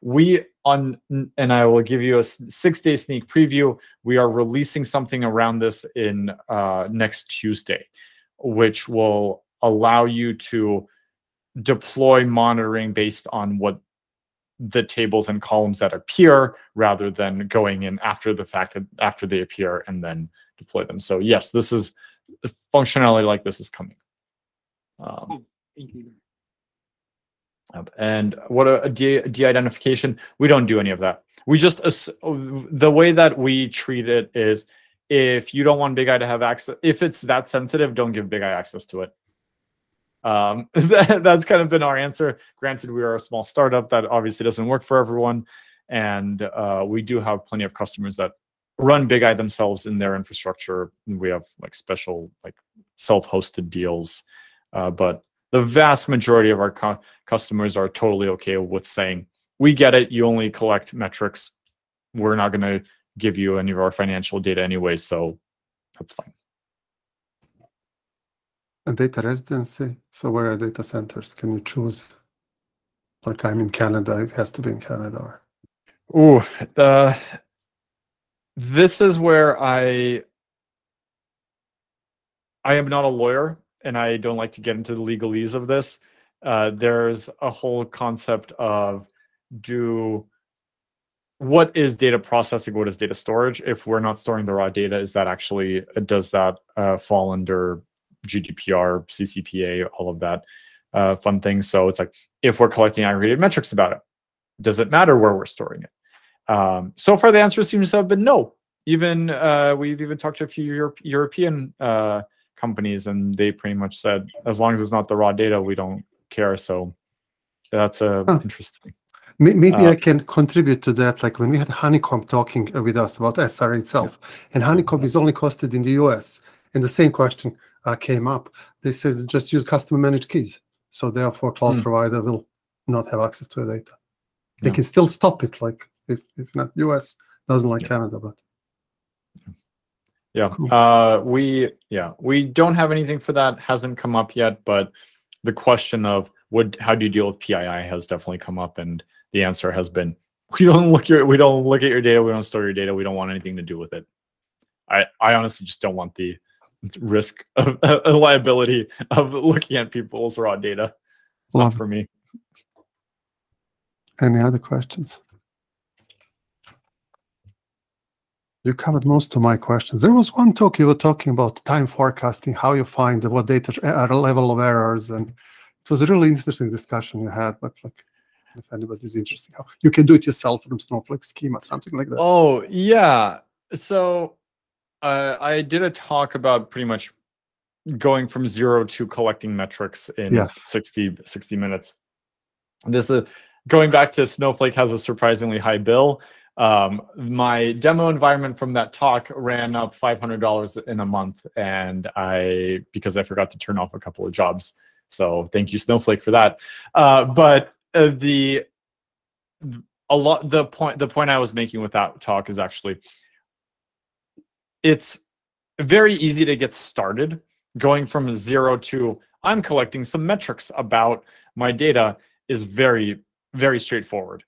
We on, and I will give you a six day sneak preview. We are releasing something around this in uh, next Tuesday, which will allow you to deploy monitoring based on what the tables and columns that appear rather than going in after the fact that after they appear and then deploy them. So yes, this is functionality like this is coming. Um, Thank you. And what a, a de- de-identification, we don't do any of that. We just the way that we treat it is if you don't want Bigeye to have access, if it's that sensitive, don't give Bigeye access to it. Um, that, that's kind of been our answer. Granted, we are a small startup that obviously doesn't work for everyone, and uh, we do have plenty of customers that run Bigeye themselves in their infrastructure. We have like special like self-hosted deals, uh, but the vast majority of our cu- customers are totally okay with saying, "We get it. You only collect metrics. We're not going to give you any of our financial data anyway, so that's fine." And data residency. So where are data centers? Can you choose? Like I'm in Canada, it has to be in Canada. Or... The this is where I I am not a lawyer and I don't like to get into the legalese of this. Uh, there's a whole concept of do what is data processing? What is data storage? If we're not storing the raw data, is that actually does that uh, fall under GDPR, CCPA, all of that uh, fun things? So it's like if we're collecting aggregated metrics about it, does it matter where we're storing it? Um, so far, the answer seems to have been no. Even uh, we've even talked to a few Europe, European uh, companies, and they pretty much said as long as it's not the raw data, we don't care. So that's uh, Huh. interesting. Maybe Uh, I can contribute to that. Like when we had Honeycomb talking with us about SR itself, and Honeycomb is only hosted in the US, and the same question uh, came up. They said just use custom managed keys. So therefore, cloud Hmm. provider will not have access to the data. They Yeah. can still stop it, like if, if not US doesn't like Yeah. Canada, but Yeah. Cool. Uh, we yeah we don't have anything for that. Hasn't come up yet, but the question of what how do you deal with PII has definitely come up, and the answer has been we don't look your we don't look at your data, we don't store your data, we don't want anything to do with it. I I honestly just don't want the risk of a liability of looking at people's raw data. Love for me. Any other questions? You covered most of my questions. There was one talk you were talking about time forecasting, how you find what data are level of errors, and it was a really interesting discussion you had. But like, if anybody's interested, you can do it yourself from Snowflake schema, something like that. Oh yeah. So uh, I did a talk about pretty much going from zero to collecting metrics in Yes. 60, 60 minutes. This is going back to Snowflake has a surprisingly high bill. Um, my demo environment from that talk ran up $500 in a month, and I because I forgot to turn off a couple of jobs. So thank you Snowflake for that. Uh, but uh, the a lot the point the point I was making with that talk is actually it's very easy to get started going from zero to I'm collecting some metrics about my data is very very straightforward.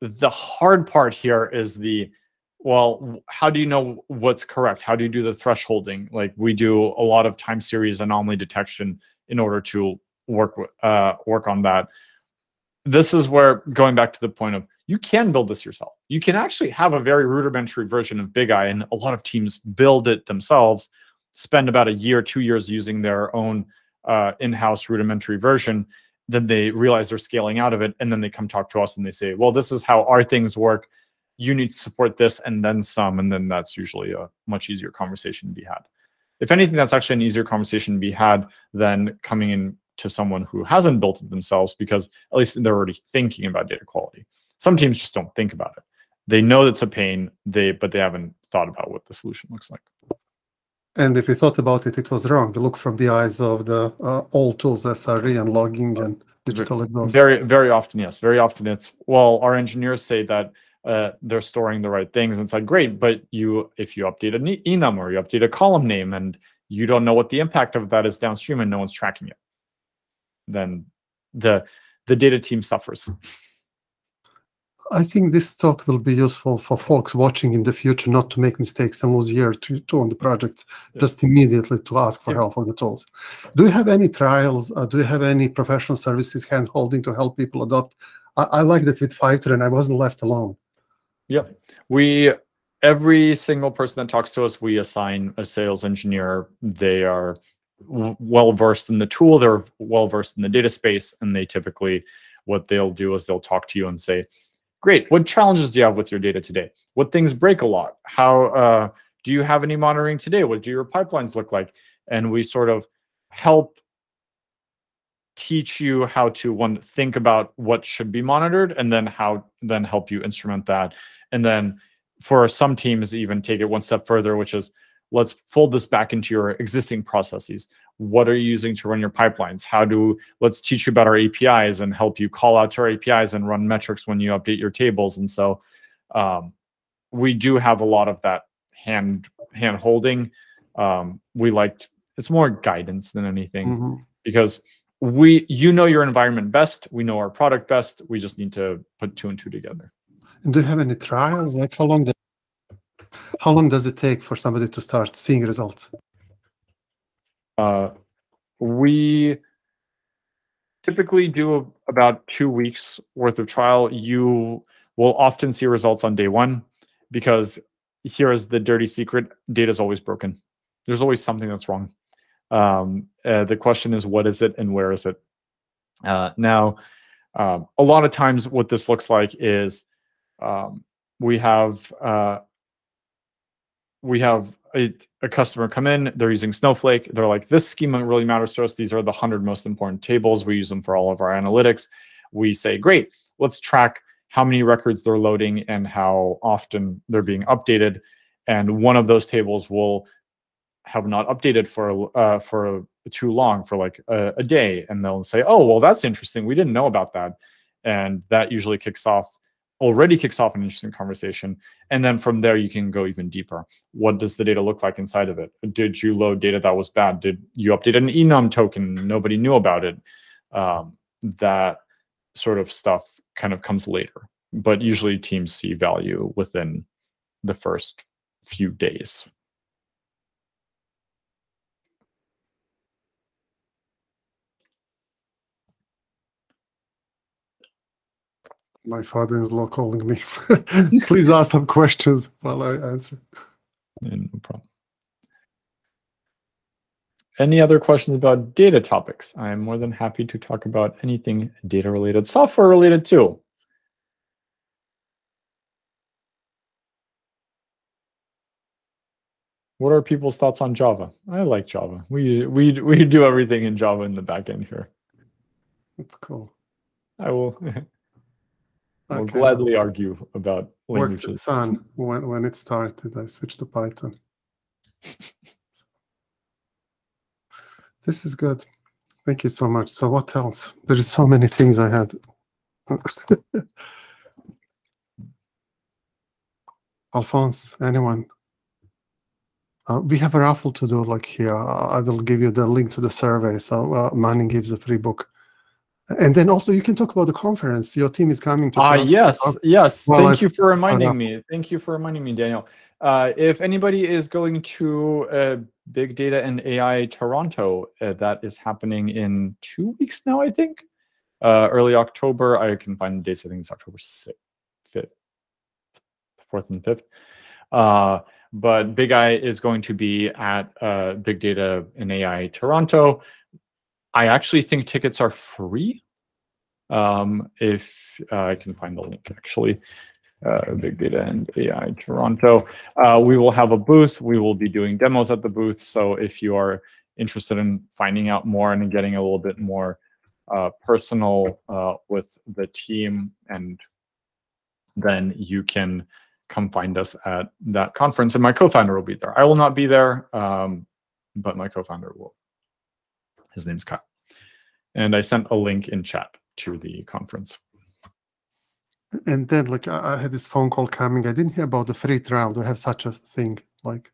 The hard part here is the well, how do you know what's correct? How do you do the thresholding? Like we do a lot of time series anomaly detection in order to work uh, work on that. This is where going back to the point of you can build this yourself. You can actually have a very rudimentary version of Bigeye, and a lot of teams build it themselves, spend about a year, two years using their own uh, in-house rudimentary version. Then they realize they're scaling out of it, and then they come talk to us and they say, "Well, this is how our things work. You need to support this, and then some." And then that's usually a much easier conversation to be had. If anything, that's actually an easier conversation to be had than coming in to someone who hasn't built it themselves, because at least they're already thinking about data quality some teams just don't think about it. They know it's a pain they but they haven't thought about what the solution looks like. And if we thought about it, it was wrong. We look from the eyes of the uh, old tools, SRE and logging and digital exhaust. very very often yes. Very often it's well our engineers say that uh, they're storing the right things and it's like great but you if you update an enum or you update a column name and you don't know what the impact of that is downstream and no one's tracking it then the the data team suffers I think this talk will be useful for folks watching in the future not to make mistakes and lose year to two on the project, Yeah. just immediately to ask for Yeah. help on the tools. Do you have any trials? Uh, do you have any professional services hand holding to help people adopt? I, I like that with Fivetran, I wasn't left alone. Yep. We every single person that talks to us, we assign a sales engineer. They are well versed in the tool. They're well versed in the data space, and they typically what they'll do is they'll talk to you and say, "Great, what challenges do you have with your data today? What things break a lot? How uh, do you have any monitoring today? What do your pipelines look like?" And we sort of help teach you how to one think about what should be monitored and then how then help you instrument that and then for some teams even take it one step further which is let's fold this back into your existing processes what are you using to run your pipelines how do let's teach you about our apis and help you call out to our apis and run metrics when you update your tables and so um, we do have a lot of that hand hand holding um, we liked it's more guidance than anything Mhm. because we you know your environment best we know our product best we just need to put two and two together And do you have any trials? Like how long? Does, how long does it take for somebody to start seeing results? Uh, we typically do about two weeks worth of trial. You will often see results on day one because here is the dirty secret data is always broken. There's always something that's wrong. Um, uh, the question is what is it and where is it? Uh, now um, a lot of times what this looks like is um, we have uh, we have a, a customer come in they're using snowflake they're like this schema really matters to us these are the 100 most important tables we use them for all of our analytics. We say great let's track how many records they're loading and how often they're being updated and one of those tables will have not updated for uh, for too long for like a, a day. And they'll say oh well that's interesting we didn't know about that. And that usually kicks off already kicks off an interesting conversation. And then from there, you can go even deeper. What does the data look like inside of it? Did you load data that was bad? Did you update an enum token? Nobody knew about it. Um, that sort of stuff kind of comes later. But usually teams see value within the first few days. My father-in-law calling me. Please ask some questions while I answer. Yeah, no problem. Any other questions about data topics? I am more than happy to talk about anything data related, software related too. What are people's thoughts on Java? I like Java. We we we do everything in Java in the backend here. That's cool. I will I will Okay. gladly argue about languages. Worked at. Sun when, when it started. I switched to Python. This is good. Thank you so much. So what else? There is so many things I had. Alphonse, anyone? Uh, we have a raffle to do like here. I will give you the link to the survey. So uh, Manning gives a free book. And then also you can talk about the conference. Your team is coming to Ah, Toronto. yes, yes. Well, Thank I- you for reminding me. Thank you for reminding me, Daniel. Uh, if anybody is going to uh, Big Data and AI Toronto, uh, that is happening in two weeks now, I think. Uh, early October. I can find the dates. I think it's October 6th, 5th, 4th, and 5th. Uh, but Bigeye is going to be at uh, Big Data and AI Toronto. I actually think tickets are free. Um, if uh, I can find the link, actually, uh, Big Data and AI Toronto. Uh, we will have a booth. We will be doing demos at the booth. So if you are interested in finding out more and getting a little bit more uh, personal uh, with the team, and then you can come find us at that conference. And my co-founder will be there. I will not be there, um, but my co-founder will. His name's Kyle. And I sent a link in chat to the conference. And then, like, I, had this phone call coming. I didn't hear about the free trial. Do I have such a thing? Like,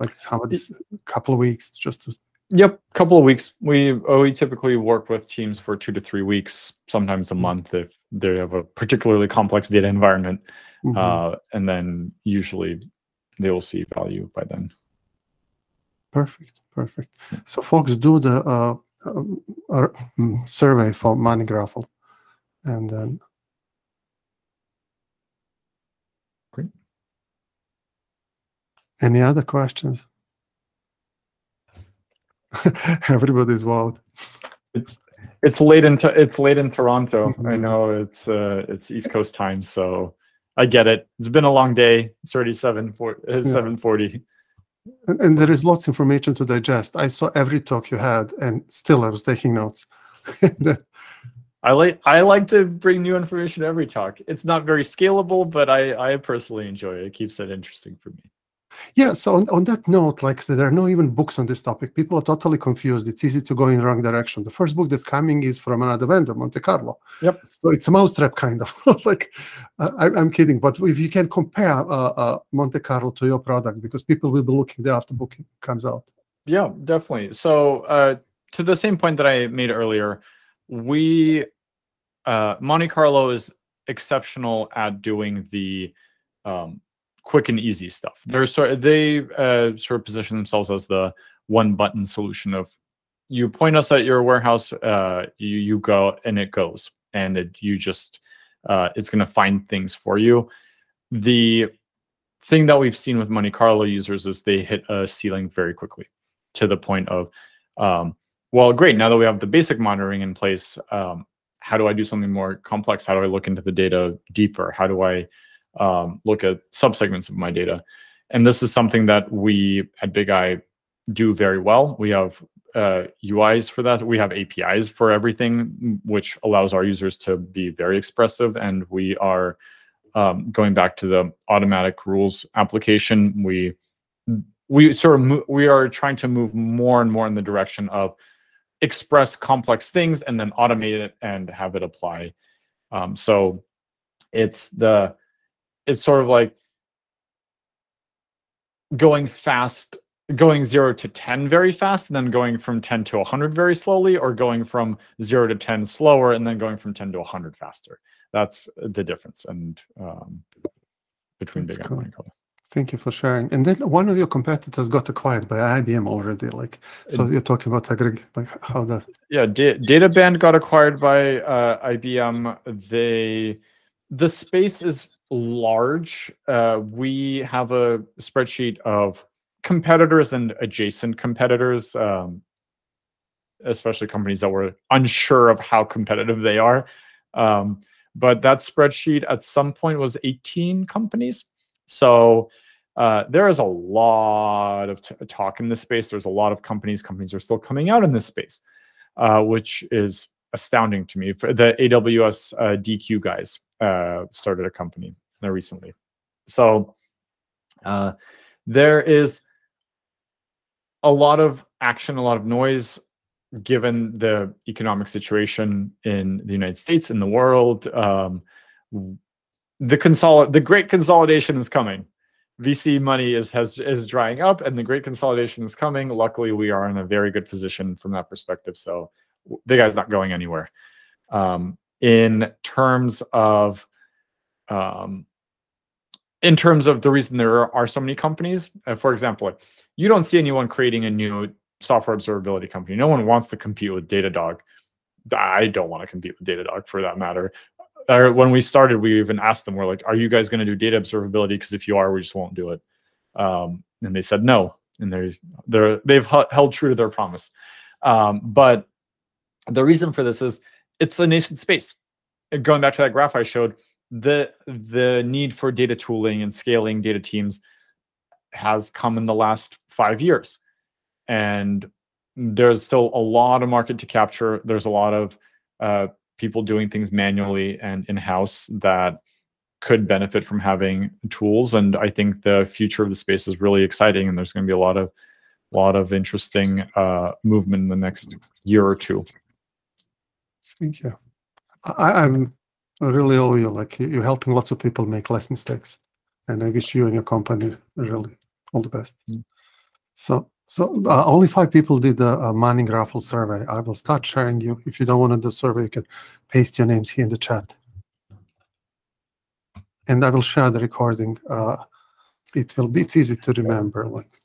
like how about this couple of weeks just to Yep, couple of weeks. We uh, we typically work with teams for two to three weeks, sometimes a month if they have a particularly complex data environment, Mhm. uh, and then usually they will see value by then. Perfect, perfect. So, folks, do the uh, uh, mm, survey for Manning raffle, and then. Great. Any other questions? Everybody's wild. It's it's late in it's late in Toronto. I Mhm. know it's uh it's East Coast time, so I get it. It's been a long day. It's already seven four Yeah. seven forty. And, and there is lots of information to digest. I saw every talk you had, and still I was taking notes. I like I like to bring new information to every talk. It's not very scalable, but I I personally enjoy it. It keeps it interesting for me. Yeah, so on, on that note, like so there are no even books on this topic. People are totally confused. It's easy to go in the wrong direction. The first book that's coming is from another vendor, Monte Carlo. Yep. So it's a mousetrap kind of. like, uh, I, I'm kidding, but if you can compare uh, uh, Monte Carlo to your product, because people will be looking there after book comes out. Yeah, definitely. So uh, to the same point that I made earlier, we uh, Monte Carlo is exceptional at doing the um, quick and easy stuff. They're sort they uh, sort of position themselves as the one button solution of you point us at your warehouse, uh, you you go and it goes, and it, you just uh, it's going to find things for you. The thing that we've seen with Monte Carlo users is they hit a ceiling very quickly to the point of, um, well, great. Now that we have the basic monitoring in place, um, how do I do something more complex? How do I look into the data deeper? How do I um, look at subsegments of my data? And this is something that we at Bigeye do very well. We have uh, UIs for that. We have APIs for everything, which allows our users to be very expressive. And we are um, going back to the automatic rules application. We we sort of we are trying to move more and more in the direction of express complex things and then automate it and have it apply. Um, so it's the it's sort of like going fast going 0 to 10 very fast and then going from 10 to 100 very slowly or going from 0 to 10 slower and then going from 10 to 100 faster that's the difference and um, between That's big cool. and Minecraft. Thank you for sharing. And then one of your competitors got acquired by IBM already. Like, so you're talking about aggregate, like how that. Yeah, da- Databand got acquired by uh, IBM. They the space is large. Uh, we have a spreadsheet of competitors and adjacent competitors, um, especially companies that were unsure of how competitive they are. Um, but that spreadsheet at some point was 18 companies. So uh, there is a lot of talk in this space. There's a lot of companies. Companies are still coming out in this space uh, which is astounding to me. For the AWS uh, DQ guys uh, started a company uh, recently, so uh, there is a lot of action, a lot of noise, given the economic situation in the United States, in the world. Um, the consol- the great consolidation is coming. VC money is has is drying up, and the great consolidation is coming. Luckily, we are in a very good position from that perspective. So, Bigeye's not going anywhere. Um, in terms of, um, in terms of the reason there are, so many companies, uh, for example, you don't see anyone creating a new software observability company. No one wants to compete with Datadog. I don't want to compete with Datadog for that matter or when we started, we even asked them, we're like, are you guys going to do data observability? Because if you are, we just won't do it. Um, and they said no. And they're, they're, they've held true to their promise. Um, but the reason for this is it's a nascent space. Going back to that graph I showed, the, the need for data tooling and scaling data teams has come in the last five years. And there's still a lot of market to capture. There's a lot of uh, people doing things manually and in-house that could benefit from having tools and i think the future of the space is really exciting and there's going to be a lot of lot of interesting uh, movement in the next year or two Thank you. I, I'm really owe you. Like you- you're helping lots of people make less mistakes, and I wish you and your company really all the best. Mm. So, so uh, only five people did the uh, Manning raffle survey. I will start sharing you. If you don't want to do survey, you can paste your names here in the chat, and I will share the recording. Uh, it will be. It's easy to remember. Like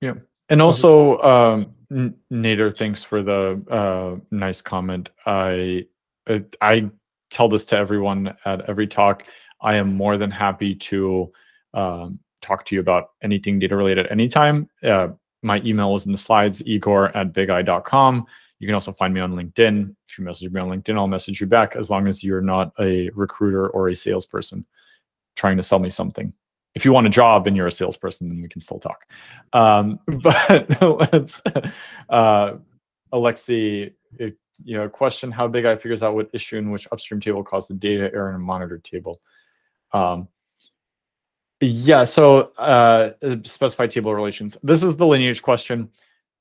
yeah, and also um nader thanks for the uh nice comment. I uh, i tell this to everyone at every talk. I am more than happy to um, talk to you about anything data related anytime. Uh, my email is in the slides egor at bigeye.com you can also find me on linkedin. If you message me on linkedin i'll message you back as long as you're not a recruiter or a salesperson trying to sell me something if you want a job and you're a salesperson, then we can still talk. Um, but let's, uh, Alexi, it, you know, question how Bigeye figures out what issue in which upstream table caused the data error in a monitor table. Um, yeah, so uh, specified table relations. This is the lineage question.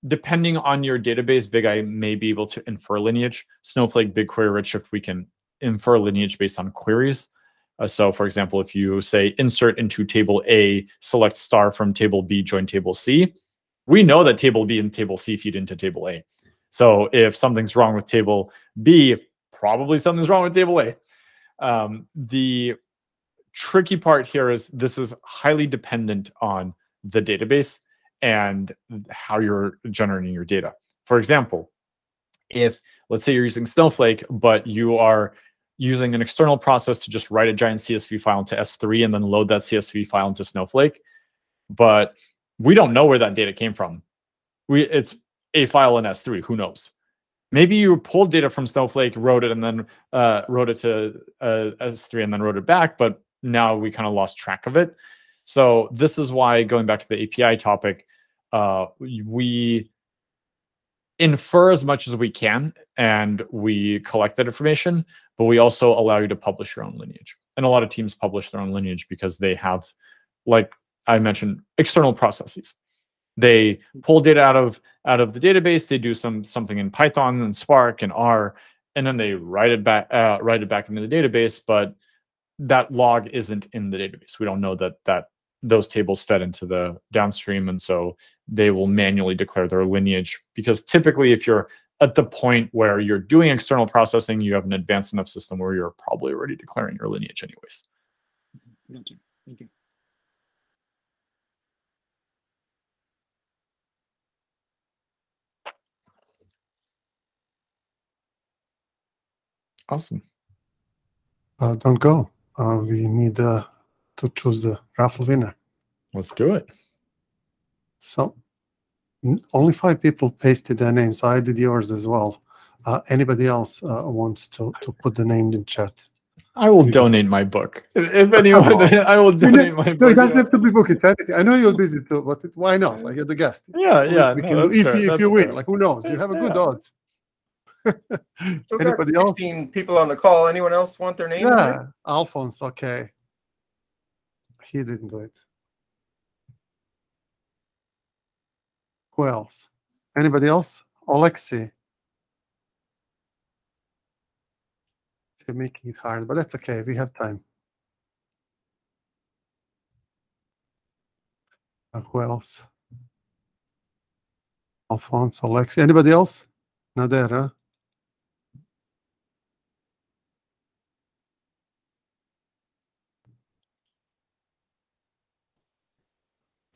Depending on your database, Bigeye may be able to infer lineage. Snowflake, BigQuery, Redshift, we can infer lineage based on queries. Uh, so for example, if you say insert into table A, select star from table B, join table C, we know that table B and table C feed into table A. So if something's wrong with table B, probably something's wrong with table A. Um, the tricky part here is this is highly dependent on the database and how you're generating your data. For example, if let's say you're using Snowflake, but you are using an external process to just write a giant CSV file into S3 and then load that CSV file into Snowflake. But we don't know where that data came from. We it's a file in S3. Who knows? Maybe you pulled data from Snowflake, wrote it, and then uh, wrote it to uh, S3 and then wrote it back. But now we kind of lost track of it. So this is why going back to the API topic, uh, we infer as much as we can and we collect that information, but we also allow you to publish your own lineage. And a lot of teams publish their own lineage because they have, like I mentioned, external processes. They pull data out of out of the database. They do some something in Python and Spark and R, and then they write it back uh, write it back into the database. But that log isn't in the database. We don't know that that those tables fed into the downstream, and so they will manually declare their lineage. Because typically, if you're at the point where you're doing external processing, you have an advanced enough system where you're probably already declaring your lineage anyways. Thank you. Thank you. Awesome. Uh, don't go. Uh, we need uh, to choose the raffle winner. Let's do it. So only five people pasted their names. I did yours as well. Uh, anybody else uh, wants to, to put the name in chat? I will You- donate my book. If if anyone, on. I will know- donate my book. No, it doesn't yeah. have to be book. It's anything. I know you're busy too, but it, why not? Like you're the guest. Yeah, It's yeah, no, can do- that's if fair, you, if you win, fair. like who knows? You have a good Yeah. odds. Still got Anybody else? 16 people on the call. Anyone else want their name? in there? Yeah, Alphonse. Okay, he didn't do it. Who else? Anybody else? Alexei. You're making it hard, but that's okay. We have time. Uh, who else? Alphonse, Alexei. Anybody else? Huh?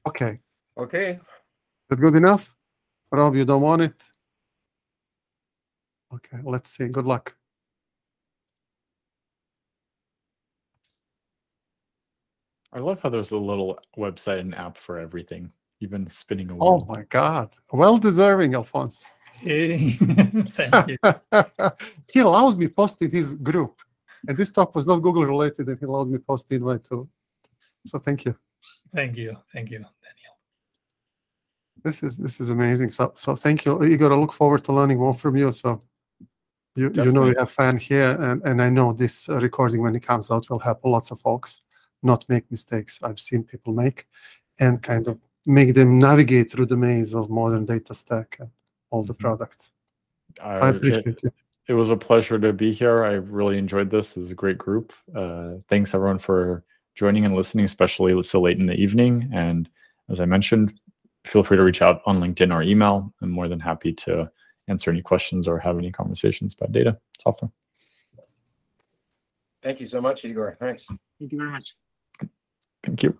Okay. Okay. Is that good enough? Rob, you don't want it? Okay, let's see. Good luck. I love how there's a little website and app for everything, even spinning a oh wheel. Oh my God. Well deserving, Alphonse. Hey, Thank you. he allowed me post in his group. And this talk was not Google related, and he allowed me post invite too. So thank you. Thank you. Thank you, Daniel. This is this is amazing. So so thank you, You got to look forward to learning more from you. So you you know we Definitely. have fan here, and and I know this recording when it comes out will help lots of folks not make mistakes I've seen people make, and kind of make them navigate through the maze of modern data stack and all the Mhm. products. I, I it- you. it was a pleasure to be here. I really enjoyed this. This is a great group. Uh, thanks everyone for joining and listening, especially so late in the evening. And as I mentioned, feel free to reach out on LinkedIn or email. I'm more than happy to answer any questions or have any conversations about data software. Thank you so much, Egor. Thanks. Thank you very much. Thank you.